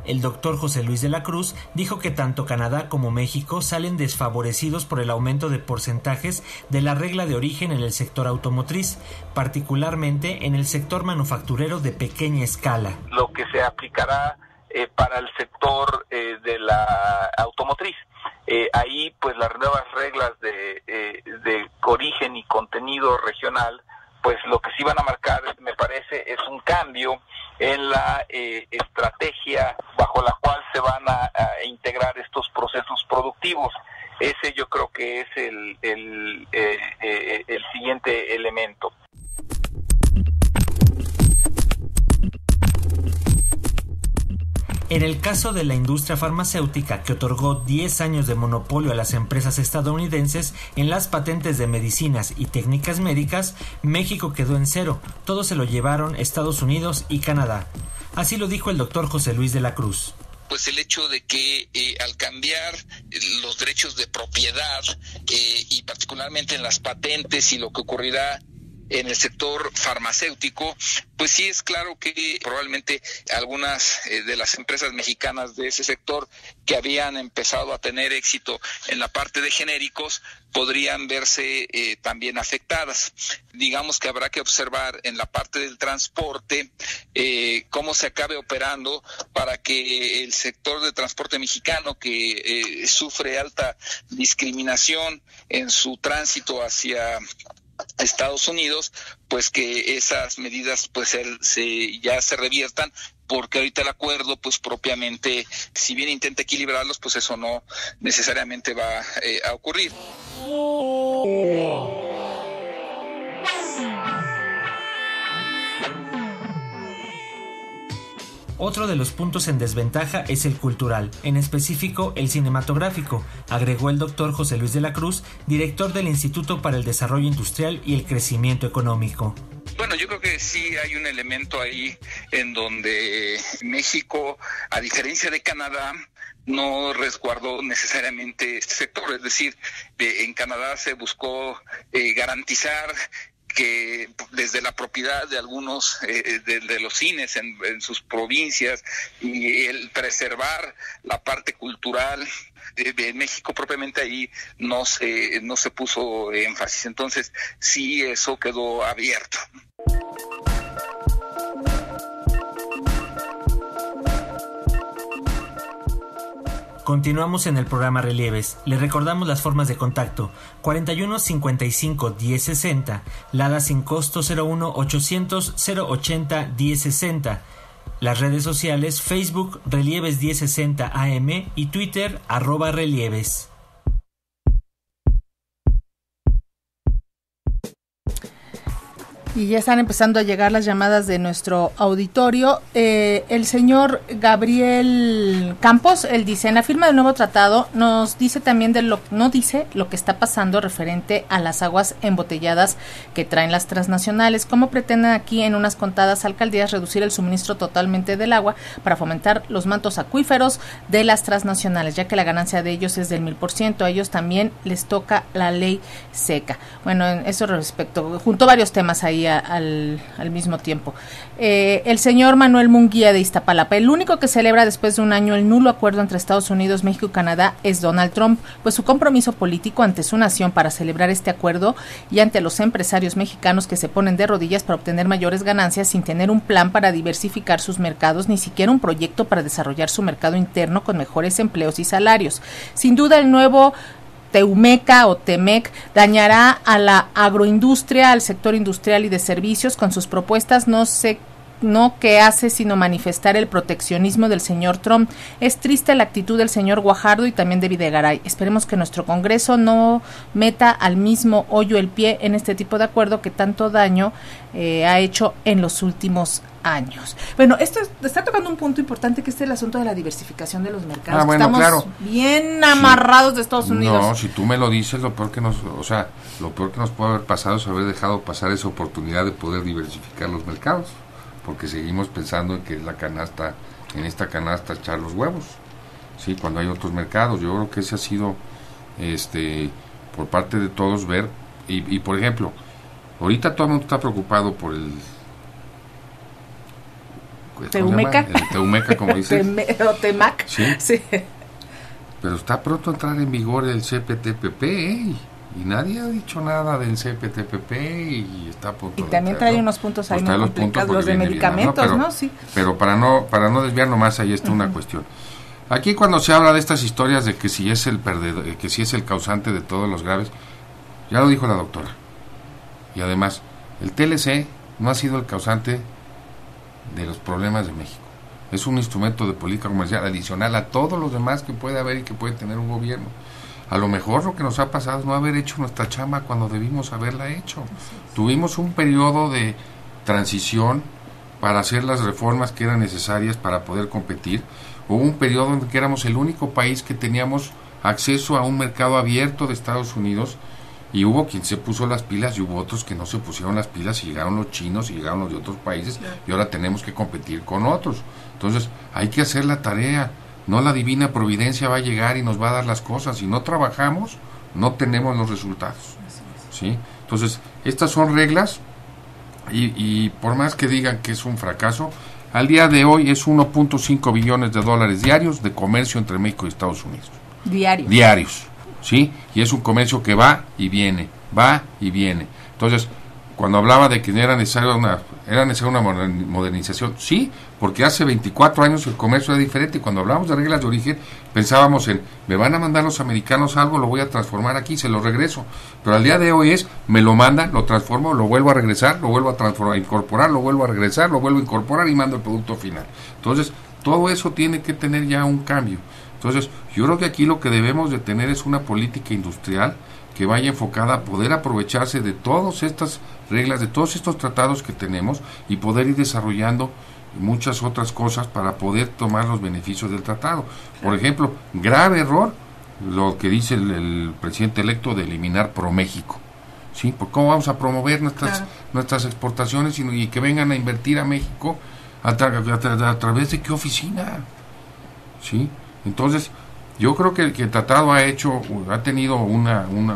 Speaker 3: El doctor José Luis de la Cruz dijo que tanto Canadá como México salen desfavorecidos por el aumento de porcentajes de la regla de origen en el sector automotriz, particularmente en el sector manufacturero de pequeña escala.
Speaker 13: Lo que se aplicará eh, para el sector eh, de la automotriz. Eh, ahí pues las nuevas reglas de, eh, de origen y contenido regional pues lo que sí van a marcar me parece es un cambio
Speaker 14: en la eh, estrategia bajo la cual se van a, integrar estos procesos productivos. Ese yo creo que es el, el, eh, eh, el siguiente elemento.
Speaker 3: En el caso de la industria farmacéutica que otorgó 10 años de monopolio a las empresas estadounidenses en las patentes de medicinas y técnicas médicas, México quedó en cero. Todo se lo llevaron Estados Unidos y Canadá. Así lo dijo el doctor José Luis de la Cruz
Speaker 13: pues el hecho de que eh, al cambiar los derechos de propiedad eh, y particularmente en las patentes y lo que ocurrirá en el sector farmacéutico, pues sí es claro que probablemente algunas eh, de las empresas mexicanas de ese sector que habían empezado a tener éxito en la parte de genéricos podrían verse eh, también afectadas. Digamos que habrá que observar en la parte del transporte eh, cómo se acabe operando para que el sector de transporte mexicano que sufre alta discriminación en su tránsito hacia Estados Unidos, pues que esas medidas pues se, ya se reviertan porque ahorita el acuerdo pues propiamente si bien intenta equilibrarlos pues eso no necesariamente va eh, a ocurrir.
Speaker 3: Otro de los puntos en desventaja es el cultural, en específico el cinematográfico, agregó el doctor José Luis de la Cruz, director del Instituto para el Desarrollo Industrial y el Crecimiento Económico.
Speaker 13: Bueno, yo creo que sí hay un elemento ahí en donde México, a diferencia de Canadá, no resguardó necesariamente este sector, es decir, en Canadá se buscó eh, garantizar que desde la propiedad de algunos eh, de, los cines en, sus provincias y el preservar la parte cultural de, México propiamente ahí no se no se puso énfasis. Entonces sí eso quedó abierto
Speaker 3: Continuamos en el programa Relieves. Le recordamos las formas de contacto: 41 55 10 60, Lada sin costo 01 800 080 1060. Las redes sociales Facebook Relieves 1060 AM y Twitter arroba Relieves.
Speaker 9: Y ya están empezando a llegar las llamadas de nuestro auditorio. Eh, el señor Gabriel Campos, él dice, en la firma del nuevo tratado nos dice también de lo, no dice lo que está pasando referente a las aguas embotelladas que traen las transnacionales. ¿Cómo pretenden aquí en unas contadas alcaldías reducir el suministro totalmente del agua para fomentar los mantos acuíferos de las transnacionales, ya que la ganancia de ellos es del mil por ciento? A ellos también les toca la ley seca. Bueno, en eso respecto, junto varios temas ahí al, mismo tiempo. Eh, el señor Manuel Munguía de Iztapalapa, el único que celebra después de un año el nulo acuerdo entre Estados Unidos, México y Canadá es Donald Trump, pues su compromiso político ante su nación para celebrar este acuerdo y ante los empresarios mexicanos que se ponen de rodillas para obtener mayores ganancias sin tener un plan para diversificar sus mercados, ni siquiera un proyecto para desarrollar su mercado interno con mejores empleos y salarios. Sin duda el nuevo Teumeca o Temec dañará a la agroindustria, al sector industrial y de servicios. Con sus propuestas no sé no que hace sino manifestar el proteccionismo del señor Trump. Es triste la actitud del señor Guajardo y también de Videgaray. Esperemos que nuestro Congreso no meta al mismo hoyo el pie en este tipo de acuerdo que tanto daño eh, ha hecho en los últimos años. Bueno, esto está tocando un punto importante que es el asunto de la diversificación de los mercados.
Speaker 11: Ah, bueno,
Speaker 9: Estamos bien amarrados de Estados Unidos.
Speaker 11: No, si tú me lo dices, lo peor que nos, o sea, lo peor que nos puede haber pasado es haber dejado pasar esa oportunidad de poder diversificar los mercados, porque seguimos pensando en que es la canasta, en esta canasta echar los huevos. Sí, cuando hay otros mercados, yo creo que ese ha sido este por parte de todos ver y, y por ejemplo, ahorita todo el mundo está preocupado por el
Speaker 9: Teumeca.
Speaker 11: Teumeca, como dices.
Speaker 9: o Temac.
Speaker 11: ¿Sí? Pero está pronto a entrar en vigor el CPTPP, ¿eh? Y nadie ha dicho nada del CPTPP y está por
Speaker 9: Y también trae unos puntos ahí pues complicados, los de medicamentos, ¿no? Sí.
Speaker 11: Pero para no, para no desviarnos más, ahí está una cuestión. Aquí cuando se habla de estas historias de que si es el perdedor, que si es el causante de todos los graves, ya lo dijo la doctora. Y además, el TLC no ha sido el causante de los problemas de México. Es un instrumento de política comercial adicional a todos los demás que puede haber y que puede tener un gobierno. A lo mejor lo que nos ha pasado es no haber hecho nuestra chamba cuando debimos haberla hecho. Tuvimos un periodo de transición para hacer las reformas que eran necesarias para poder competir. Hubo un periodo en que éramos el único país que teníamos acceso a un mercado abierto de Estados Unidos y hubo quien se puso las pilas y hubo otros que no se pusieron las pilas y llegaron los chinos y llegaron los de otros países y ahora tenemos que competir con otros. Entonces hay que hacer la tarea. No la divina providencia va a llegar y nos va a dar las cosas. Si no trabajamos, no tenemos los resultados. ¿sí? Entonces, estas son reglas y, y por más que digan que es un fracaso, al día de hoy es 1.5 billones de dólares diarios de comercio entre México y Estados Unidos.
Speaker 9: Diarios.
Speaker 11: Diarios, ¿sí? Y es un comercio que va y viene, va y viene. Entonces, cuando hablaba de que era necesaria una, era necesaria una modernización, sí, porque hace 24 años el comercio era diferente cuando hablábamos de reglas de origen pensábamos en, me van a mandar los americanos algo, lo voy a transformar aquí, se lo regreso. Pero al día de hoy es, me lo mandan, lo transformo, lo vuelvo a regresar, lo vuelvo a transformar, incorporar, lo vuelvo a regresar, lo vuelvo a incorporar y mando el producto final. Entonces, todo eso tiene que tener ya un cambio. Entonces, yo creo que aquí lo que debemos de tener es una política industrial que vaya enfocada a poder aprovecharse de todas estas reglas, de todos estos tratados que tenemos y poder ir desarrollando muchas otras cosas para poder tomar los beneficios del tratado. Por ejemplo, grave error lo que dice el, presidente electo de eliminar ProMéxico. ¿Sí? ¿Por ¿Cómo vamos a promover nuestras, nuestras exportaciones y, que vengan a invertir a México a, través de qué oficina? ¿Sí? Entonces, yo creo que, el tratado ha hecho, ha tenido una, una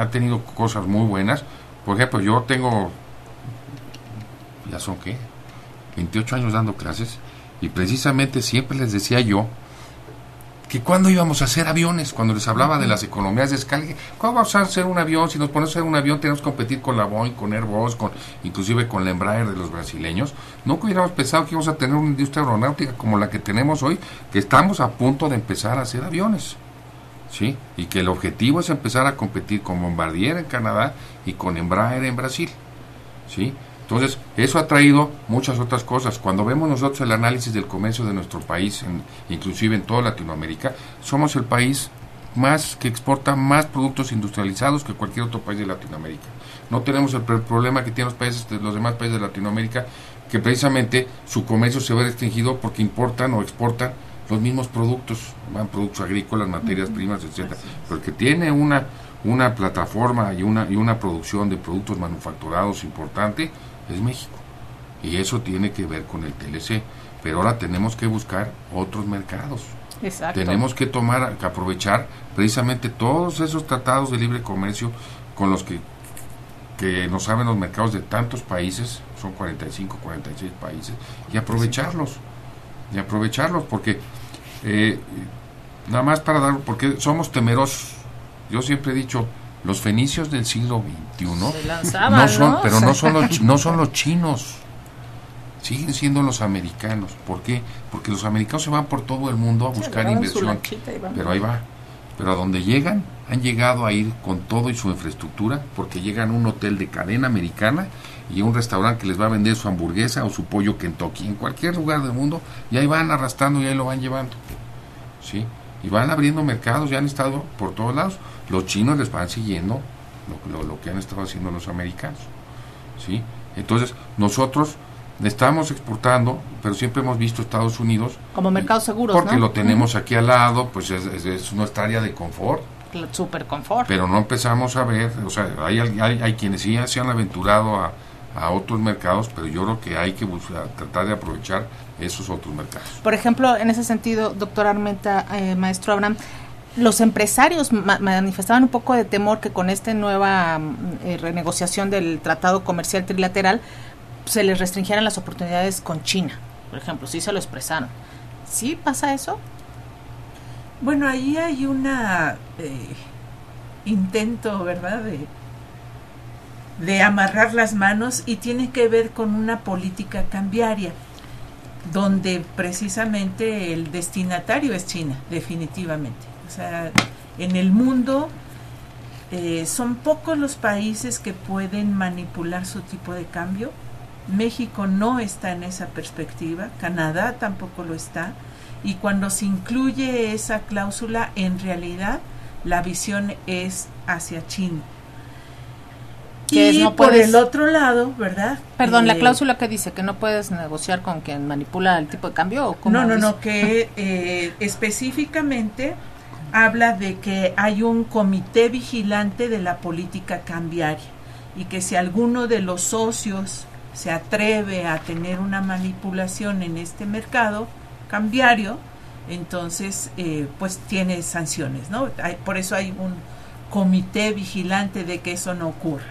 Speaker 11: ha tenido cosas muy buenas. Por ejemplo, yo tengo, ya son qué, 28 años dando clases y precisamente siempre les decía yo que cuando íbamos a hacer aviones, cuando les hablaba de las economías de escala, ¿cómo vamos a hacer un avión? Si nos ponemos a hacer un avión tenemos que competir con la Boeing, con Airbus, con, inclusive con la Embraer de los brasileños. Nunca hubiéramos pensado que íbamos a tener una industria aeronáutica como la que tenemos hoy, que estamos a punto de empezar a hacer aviones. ¿Sí? Y que el objetivo es empezar a competir con Bombardier en Canadá y con Embraer en Brasil. ¿Sí? Entonces, eso ha traído muchas otras cosas. Cuando vemos nosotros el análisis del comercio de nuestro país, inclusive en toda Latinoamérica, somos el país más que exporta más productos industrializados que cualquier otro país de Latinoamérica. No tenemos el problema que tienen los países los demás países de Latinoamérica, que precisamente su comercio se ve restringido porque importan o exportan los mismos productos, van productos agrícolas, materias primas, etcétera, porque tiene una una plataforma y una y una producción de productos manufacturados importante es México. Y eso tiene que ver con el TLC. Pero ahora tenemos que buscar otros mercados.
Speaker 9: Exacto.
Speaker 11: Tenemos que tomar, que aprovechar precisamente todos esos tratados de libre comercio con los que, que nos saben los mercados de tantos países, son 45, 46 países, y aprovecharlos. Y aprovecharlos, porque eh, nada más para dar, porque somos temerosos. Yo siempre he dicho, los fenicios del siglo XXI no son, pero no son, los, no son los chinos, siguen siendo los americanos. ¿Por qué? Porque los americanos se van por todo el mundo a buscar inversión, pero ahí va. Pero a donde llegan, han llegado a ir con todo y su infraestructura, porque llegan a un hotel de cadena americana y a un restaurante que les va a vender su hamburguesa o su pollo Kentucky en cualquier lugar del mundo, y ahí van arrastrando y ahí lo van llevando. ¿Sí? Y van abriendo mercados, ya han estado por todos lados los chinos les van siguiendo lo, lo, que han estado haciendo los americanos. ¿sí? Entonces, nosotros estamos exportando, pero siempre hemos visto Estados Unidos
Speaker 9: como mercado seguro.
Speaker 11: Porque lo tenemos aquí al lado, pues es, nuestra área de confort.
Speaker 9: Super confort.
Speaker 11: Pero no empezamos a ver, o sea, hay, hay, hay quienes sí se han aventurado a, a otros mercados, pero yo creo que hay que buscar, tratar de aprovechar esos otros mercados.
Speaker 9: Por ejemplo, en ese sentido, doctor Armenta, eh, maestro Abraham, los empresarios manifestaban un poco de temor que con esta nueva mm, eh, renegociación del tratado comercial trilateral se les restringieran las oportunidades con China, por ejemplo, sí se lo expresaron. ¿Sí pasa eso?
Speaker 12: Bueno, ahí hay una eh, intento, ¿verdad?, de, de amarrar las manos y tiene que ver con una política cambiaria donde precisamente el destinatario es China, definitivamente. O sea, en el mundo eh, son pocos los países que pueden manipular su tipo de cambio. México no está en esa perspectiva, Canadá tampoco lo está, y cuando se incluye esa cláusula, en realidad la visión es hacia China.
Speaker 9: Que
Speaker 12: y
Speaker 9: no
Speaker 12: por
Speaker 9: puedes-
Speaker 12: el otro lado, ¿verdad?
Speaker 9: Perdón, la
Speaker 12: Eh,
Speaker 9: cláusula que dice que no puedes negociar con quien manipula el tipo de cambio o cómo
Speaker 12: No, no,
Speaker 9: dice?
Speaker 12: no, que eh, específicamente habla de que hay un comité vigilante de la política cambiaria y que si alguno de los socios se atreve a tener una manipulación en este mercado cambiario, entonces eh, pues tiene sanciones, ¿no? Hay- por eso hay un comité vigilante de que eso no ocurra.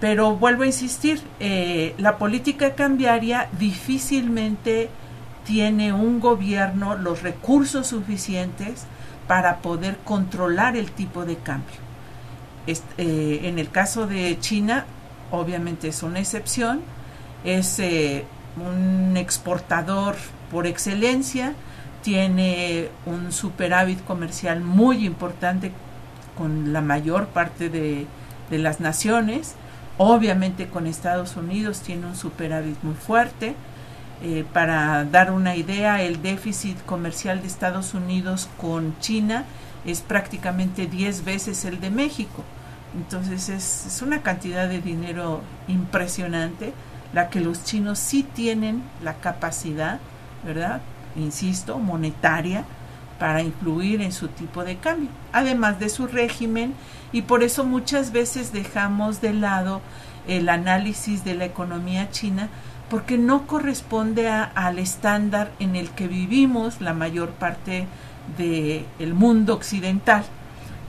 Speaker 12: Pero vuelvo a insistir, eh, la política cambiaria difícilmente tiene un gobierno los recursos suficientes para poder controlar el tipo de cambio. Eh, en el caso de China, obviamente es una excepción, es eh, un exportador por excelencia, tiene un superávit comercial muy importante con la mayor parte de, de las naciones, obviamente con Estados Unidos tiene un superávit muy fuerte, eh, para dar una idea, el déficit comercial de Estados Unidos con China es prácticamente 10 veces el de México. Entonces es, es una cantidad de dinero impresionante la que los chinos sí tienen la capacidad, ¿verdad? Insisto, monetaria para influir en su tipo de cambio, además de su régimen, y por eso muchas veces dejamos de lado el análisis de la economía china porque no corresponde a- al estándar en el que vivimos la mayor parte del mundo occidental,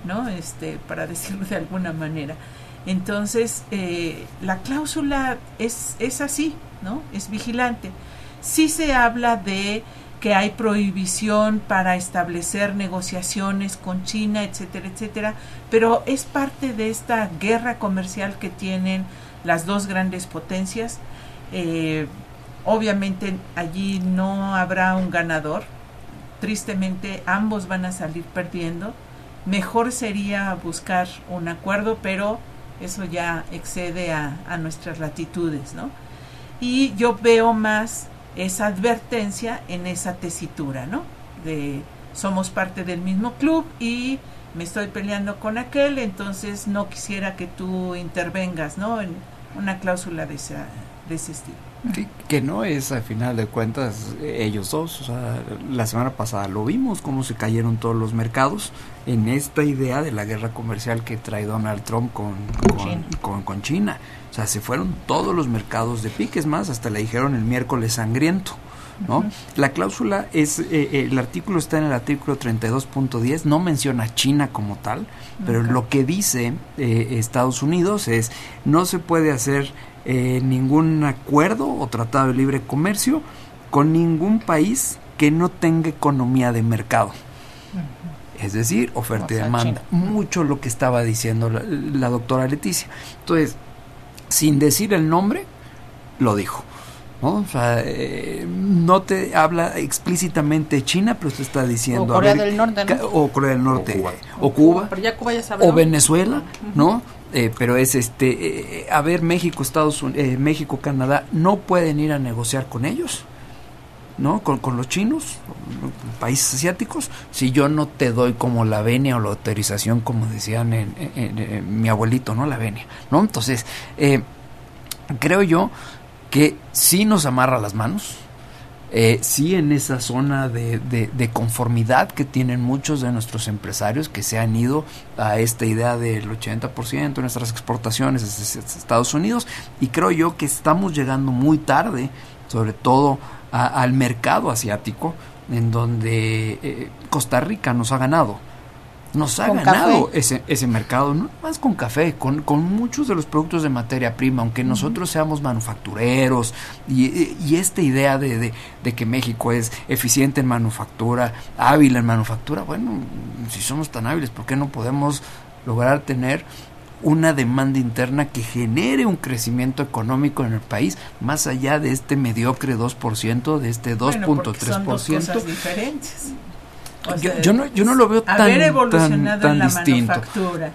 Speaker 12: ¿no? Este, para decirlo de alguna manera. Entonces, eh, la cláusula es, es así, ¿no? Es vigilante. Sí se habla de que hay prohibición para establecer negociaciones con China, etcétera, etcétera, pero es parte de esta guerra comercial que tienen las dos grandes potencias. Eh, obviamente allí no habrá un ganador, tristemente ambos van a salir perdiendo. Mejor sería buscar un acuerdo, pero eso ya excede a, a nuestras latitudes, ¿no? Y yo veo más esa advertencia en esa tesitura, ¿no? De somos parte del mismo club y me estoy peleando con aquel, entonces no quisiera que tú intervengas, ¿no? En una cláusula de, esa, de ese estilo.
Speaker 10: Que, que no es al final de cuentas ellos dos. O sea, la semana pasada lo vimos, cómo se cayeron todos los mercados en esta idea de la guerra comercial que trae Donald Trump con, con,
Speaker 9: China.
Speaker 10: con- con China. O sea, se fueron todos los mercados de piques más, hasta le dijeron el miércoles sangriento. ¿no? La cláusula es, eh, eh, el artículo está en el artículo 32.10, no menciona China como tal, pero lo que dice eh, Estados Unidos es no se puede hacer eh, ningún acuerdo o tratado de libre comercio con ningún país que no tenga economía de mercado. Es decir, oferta y demanda. Mucho lo que estaba diciendo la, la doctora Leticia. Entonces, sin decir el nombre, lo dijo. ¿no? O sea, eh, no te habla explícitamente China, pero te está diciendo.
Speaker 9: O
Speaker 10: a
Speaker 9: Corea
Speaker 10: ver,
Speaker 9: del Norte, ¿no?
Speaker 10: O Corea del Norte.
Speaker 11: O Cuba.
Speaker 10: O Cuba.
Speaker 9: Pero ya Cuba ya se habló.
Speaker 10: O Venezuela. ¿no? Eh, pero es este, eh, a ver, México, Estados Unidos, México, Canadá, no pueden ir a negociar con ellos, ¿no? Con, con los chinos, países asiáticos, si yo no te doy como la venia o la autorización, como decían en mi abuelito, ¿no? La venia, ¿no? Entonces, eh, creo yo que sí nos amarra las manos, eh, sí en esa zona de, de- conformidad que tienen muchos de nuestros empresarios que se han ido a esta idea del 80% de nuestras exportaciones desde Estados Unidos y creo yo que estamos llegando muy tarde, sobre todo a- al mercado asiático, en donde eh, Costa Rica nos ha ganado. Nos ha ganado ese, ese mercado, no más con café, con, con muchos de los productos de materia prima, aunque nosotros seamos manufactureros y, y esta idea de, de- de que México es eficiente en manufactura, hábil en manufactura, bueno, si somos tan hábiles, ¿por qué no podemos lograr tener una demanda interna que genere un crecimiento económico en el país más allá de este mediocre 2%, de este
Speaker 12: Bueno, porque son dos
Speaker 10: 2.3%?
Speaker 12: cosas diferentes. O
Speaker 10: Yo-
Speaker 12: sea,
Speaker 10: yo no- yo no lo veo tan-
Speaker 12: Haber
Speaker 10: tan-
Speaker 12: evolucionado
Speaker 10: tan
Speaker 12: en la
Speaker 10: distinto.
Speaker 12: manufactura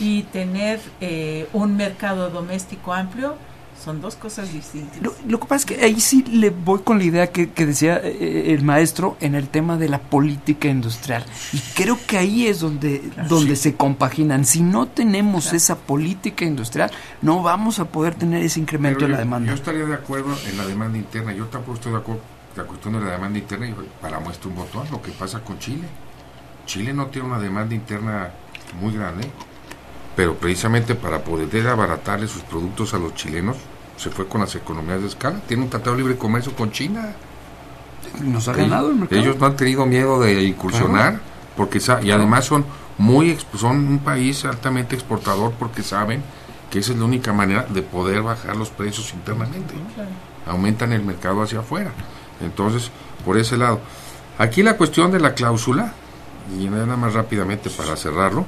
Speaker 12: y tener eh, un mercado doméstico amplio Son dos cosas distintas.
Speaker 10: Lo, que pasa es que ahí sí le voy con la idea que, decía eh, el maestro en el tema de la política industrial. Y creo que ahí es donde, donde se compaginan. Si no tenemos esa política industrial, no vamos a poder tener ese incremento en la demanda.
Speaker 11: Yo estaría de acuerdo en la demanda interna. Yo tampoco estoy de acuerdo la cuestión de la demanda interna. Y para muestra un botón, lo que pasa con Chile. Chile no tiene una demanda interna muy grande pero precisamente para poder abaratarle sus productos a los chilenos, se fue con las economías de escala. Tiene un tratado de libre comercio con China.
Speaker 10: Nos ha ganado el mercado.
Speaker 11: Ellos no han tenido miedo de incursionar, porque y además son muy son un país altamente exportador porque saben que esa es la única manera de poder bajar los precios internamente. Aumentan el mercado hacia afuera. Entonces, por ese lado. Aquí la cuestión de la cláusula, y nada más rápidamente para cerrarlo,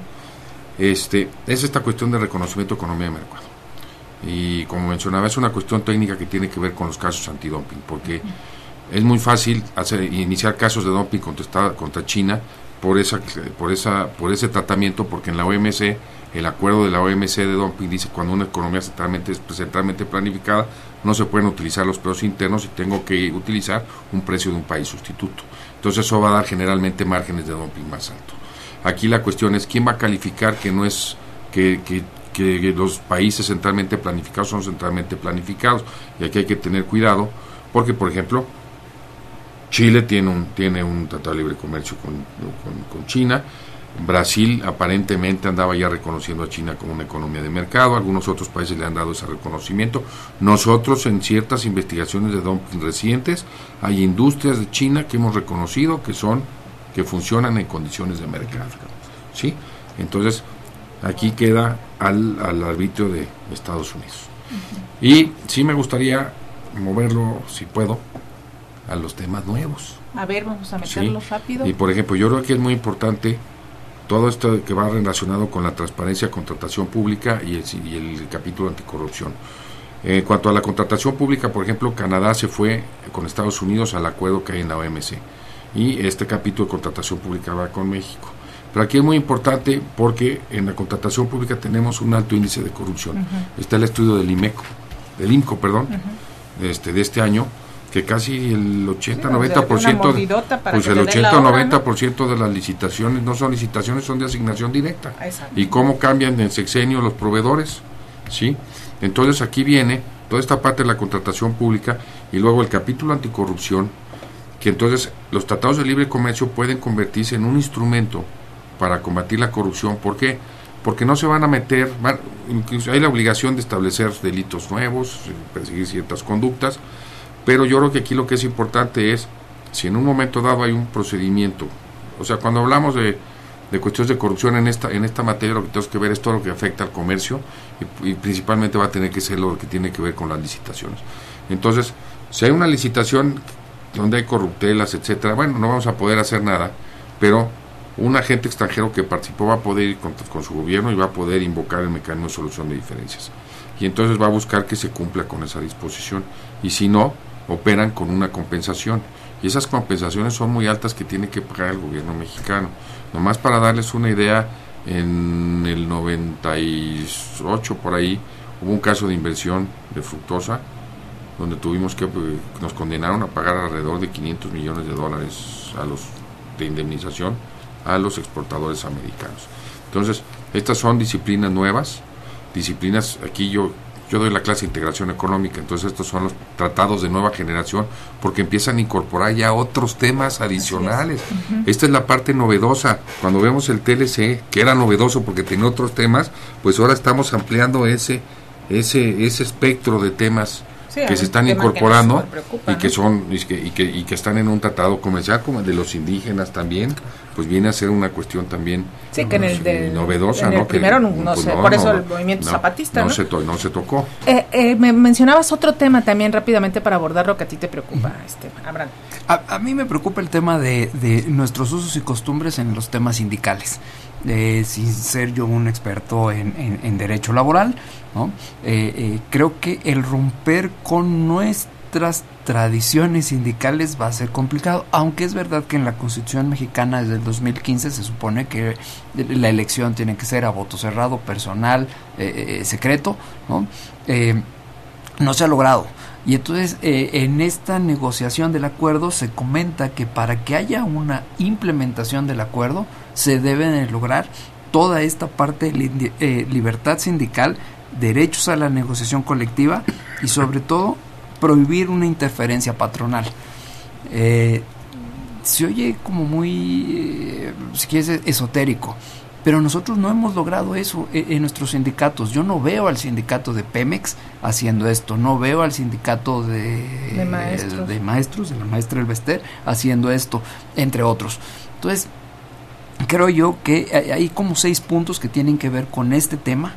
Speaker 11: este, es esta cuestión de reconocimiento de economía de mercado. Y como mencionaba, es una cuestión técnica que tiene que ver con los casos antidumping, porque es muy fácil iniciar casos de dumping contra, contra China por, esa, por, esa, por ese tratamiento, porque en la OMC, el acuerdo de la OMC de dumping dice cuando una economía centralmente, centralmente planificada, no se pueden utilizar los precios internos y tengo que utilizar un precio de un país sustituto. Entonces eso va a dar generalmente márgenes de dumping más altos. Aquí la cuestión es quién va a calificar que no es que, que, los países centralmente planificados son centralmente planificados y aquí hay que tener cuidado porque por ejemplo Chile tiene un tiene un tratado de libre comercio con, con, China Brasil aparentemente andaba ya reconociendo a China como una economía de mercado, algunos otros países le han dado ese reconocimiento. Nosotros en ciertas investigaciones de dumping recientes hay industrias de China que hemos reconocido que son que funcionan en condiciones de mercado. ¿sí? Entonces, aquí queda al, al arbitrio de Estados Unidos. Y sí me gustaría moverlo, si puedo, a los temas nuevos.
Speaker 9: A ver, vamos a meterlo rápido.
Speaker 11: Y por ejemplo, yo creo que es muy importante todo esto que va relacionado con la transparencia, contratación pública y el, y el capítulo anticorrupción. En cuanto a la contratación pública, por ejemplo, Canadá se fue con Estados Unidos al acuerdo que hay en la OMC y este capítulo de contratación pública va con México. Pero aquí es muy importante porque en la contratación pública tenemos un alto índice de corrupción. Está el estudio del IMECO, del IMCO, perdón, este, de este año, que casi el 80-90%, de, pues el 80-90% de las licitaciones no son licitaciones, son de asignación directa. Y cómo cambian en sexenio los proveedores, ¿sí? Entonces aquí viene toda esta parte de la contratación pública y luego el capítulo anticorrupción que entonces los tratados de libre comercio pueden convertirse en un instrumento para combatir la corrupción. ¿Por qué? Porque no se van a meter, incluso hay la obligación de establecer delitos nuevos, perseguir ciertas conductas, pero yo creo que aquí lo que es importante es, si en un momento dado hay un procedimiento, o sea, cuando hablamos de, de cuestiones de corrupción en esta, en esta materia, lo que tenemos que ver es todo lo que afecta al comercio y, principalmente va a tener que ser lo que tiene que ver con las licitaciones. Entonces, si hay una licitación donde hay corruptelas, etcétera, bueno, no vamos a poder hacer nada, pero un agente extranjero que participó va a poder ir con, su gobierno y va a poder invocar el mecanismo de solución de diferencias. Y entonces va a buscar que se cumpla con esa disposición. Y si no, operan con una compensación. Y esas compensaciones son muy altas que tiene que pagar el gobierno mexicano. Nomás para darles una idea, en el 98 por ahí hubo un caso de inversión de fructosa donde tuvimos que, pues, nos condenaron a pagar alrededor de 500 millones de dólares a los de indemnización a los exportadores americanos. Entonces, estas son disciplinas nuevas, disciplinas, aquí yo, yo doy la clase de integración económica, entonces estos son los tratados de nueva generación, porque empiezan a incorporar ya otros temas adicionales. Esta es la parte novedosa. Cuando vemos el TLC, que era novedoso porque tenía otros temas, pues ahora estamos ampliando ese, ese, ese espectro de temas que se están incorporando y que son y que, y que, y que están en un tratado comercial como el de los indígenas también pues viene a ser una cuestión también
Speaker 9: sí, que en el
Speaker 11: de, novedosa
Speaker 9: en el primero no, pues sé, por eso el movimiento zapatista
Speaker 11: no, se no se tocó.
Speaker 9: Eh, eh, me mencionabas otro tema también rápidamente para abordar lo que a ti te preocupa este Abraham.
Speaker 10: A, a, mí me preocupa el tema de, de nuestros usos y costumbres en los temas sindicales. Eh, sin ser yo un experto en, derecho laboral, ¿no? Eh, eh, creo que el romper con nuestras tradiciones sindicales va a ser complicado, aunque es verdad que en la Constitución mexicana desde el 2015 se supone que la elección tiene que ser a voto cerrado, personal, secreto, ¿no? no se ha logrado. Y entonces eh, en esta negociación del acuerdo se comenta que para que haya una implementación del acuerdo se deben lograr toda esta parte de eh, libertad sindical, derechos a la negociación colectiva y sobre todo prohibir una interferencia patronal. Eh, se oye como muy, si quieres, esotérico, pero nosotros no hemos logrado eso e-, en, nuestros sindicatos. Yo no veo al sindicato de Pemex haciendo esto, no veo al sindicato de,
Speaker 9: de maestros.
Speaker 10: de maestros, de la maestra del Bester, haciendo esto, entre otros. Entonces, creo yo que hay como seis puntos que tienen que ver con este tema.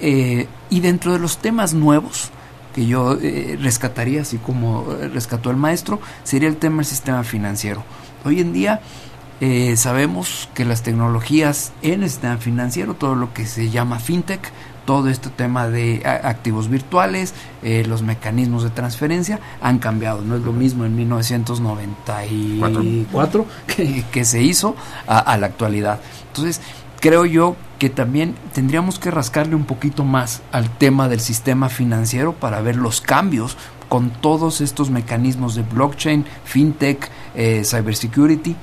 Speaker 10: Eh, y dentro de los temas nuevos que yo eh, rescataría, así como rescató el maestro, sería el tema del sistema financiero. Hoy en día eh, sabemos que las tecnologías en el sistema financiero, todo lo que se llama fintech, todo este tema de activos virtuales, eh, los mecanismos de transferencia han cambiado. No es lo mismo en 1994 que, que se hizo a, a, la actualidad. Entonces, creo yo que también tendríamos que rascarle un poquito más al tema del sistema financiero para ver los cambios con todos estos mecanismos de blockchain, fintech, eh, cybersecurity.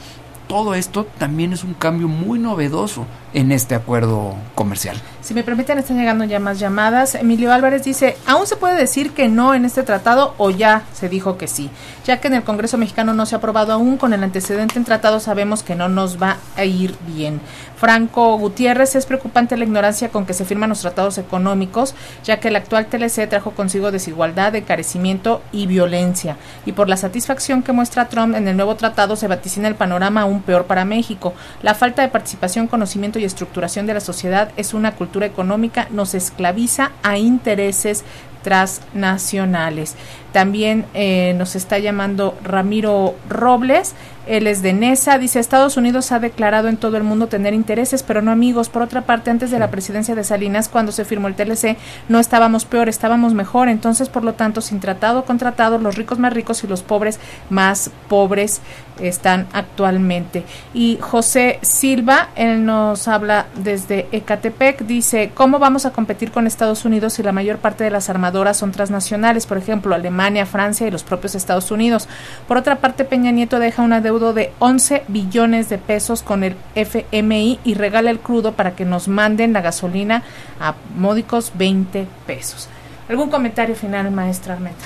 Speaker 10: Todo esto también es un cambio muy novedoso en este acuerdo comercial.
Speaker 9: Si me permiten, están llegando ya más llamadas. Emilio Álvarez dice, ¿aún se puede decir que no en este tratado o ya se dijo que sí? Ya que en el Congreso mexicano no se ha aprobado aún, con el antecedente en tratado sabemos que no nos va a ir bien. Franco Gutiérrez, es preocupante la ignorancia con que se firman los tratados económicos, ya que el actual TLC trajo consigo desigualdad, encarecimiento y violencia. Y por la satisfacción que muestra Trump en el nuevo tratado se vaticina el panorama aún peor para México. La falta de participación, conocimiento y estructuración de la sociedad es una cultura económica nos esclaviza a intereses transnacionales. También eh, nos está llamando Ramiro Robles, él es de NESA, dice Estados Unidos ha declarado en todo el mundo tener intereses, pero no amigos. Por otra parte, antes de la presidencia de Salinas, cuando se firmó el TLC, no estábamos peor, estábamos mejor. Entonces, por lo tanto, sin tratado con tratado, los ricos más ricos y los pobres más pobres están actualmente. Y José Silva, él nos habla desde Ecatepec, dice, ¿cómo vamos a competir con Estados Unidos si la mayor parte de las son transnacionales? Por ejemplo, Alemania, Francia y los propios Estados Unidos. Por otra parte, Peña Nieto deja una deuda de 11 billones de pesos con el FMI y regala el crudo para que nos manden la gasolina a módicos 20 pesos. ¿Algún comentario final, maestra Armenta?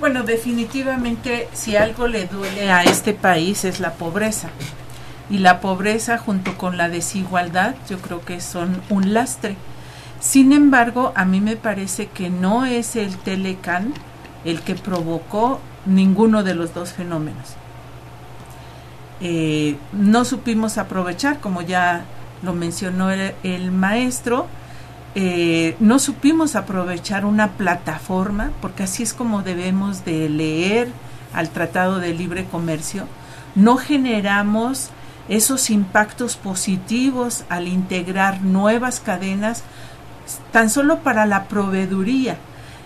Speaker 12: Bueno, definitivamente si algo le duele a este país es la pobreza. Y la pobreza junto con la desigualdad yo creo que son un lastre. Sin embargo, a mí me parece que no es el Telecan el que provocó ninguno de los dos fenómenos. Eh, no supimos aprovechar, como ya lo mencionó el, maestro, eh, no supimos aprovechar una plataforma, porque así es como debemos de leer al Tratado de Libre Comercio, no generamos esos impactos positivos al integrar nuevas cadenas tan solo para la proveeduría.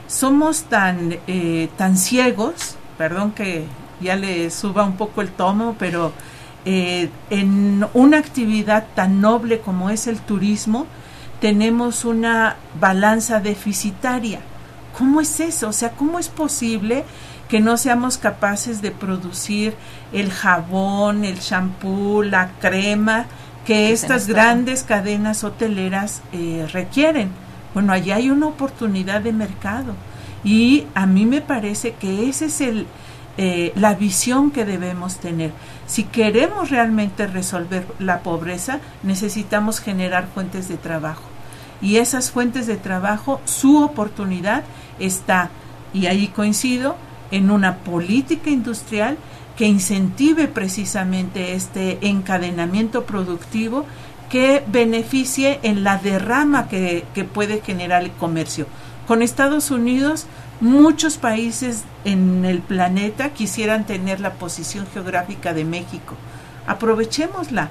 Speaker 12: Somos tan, eh, tan ciegos, perdón que ya le suba un poco el tomo, pero eh, en una actividad tan noble como es el turismo, tenemos una balanza deficitaria. ¿Cómo es eso? O sea, ¿cómo es posible que no seamos capaces de producir el jabón, el champú, la crema que estas grandes cadenas hoteleras eh, requieren? Bueno, allí hay una oportunidad de mercado y a mí me parece que ese es el, eh, la visión que debemos tener. Si queremos realmente resolver la pobreza, necesitamos generar fuentes de trabajo. Y esas fuentes de trabajo, su oportunidad está, y ahí coincido, en una política industrial que incentive precisamente este encadenamiento productivo que beneficie en la derrama que, que puede generar el comercio. Con Estados Unidos Muchos países en el planeta quisieran tener la posición geográfica de México. Aprovechémosla.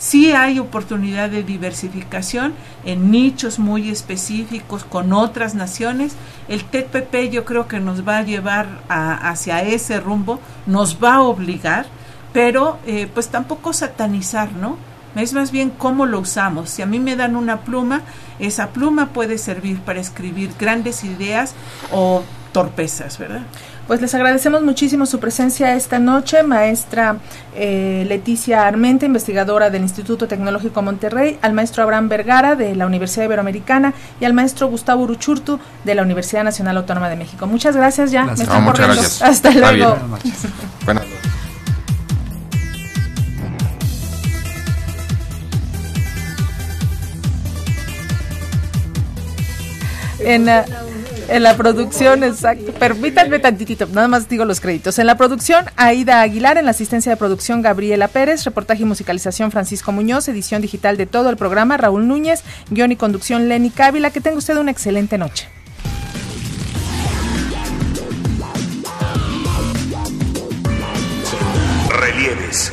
Speaker 12: Sí hay oportunidad de diversificación en nichos muy específicos con otras naciones. El TPP yo creo que nos va a llevar hacia ese rumbo, nos va a obligar, pero eh, pues tampoco satanizar, ¿no? es más bien cómo lo usamos. Si a mí me dan una pluma, esa pluma puede servir para escribir grandes ideas o torpezas, ¿verdad?
Speaker 9: Pues les agradecemos muchísimo su presencia esta noche, maestra eh, Leticia Armenta, investigadora del Instituto Tecnológico Monterrey, al maestro Abraham Vergara de la Universidad Iberoamericana y al maestro Gustavo Uruchurtu de la Universidad Nacional Autónoma de México. Muchas gracias ya.
Speaker 11: Me muchas gracias.
Speaker 9: Hasta luego.
Speaker 11: Buenas
Speaker 9: En, en la producción, exacto. Permítanme tantitito, nada más digo los créditos. En la producción, Aida Aguilar, en la asistencia de producción, Gabriela Pérez, reportaje y musicalización, Francisco Muñoz, edición digital de todo el programa, Raúl Núñez, guion y conducción, Lenny Cávila. Que tenga usted una excelente noche.
Speaker 2: Relieves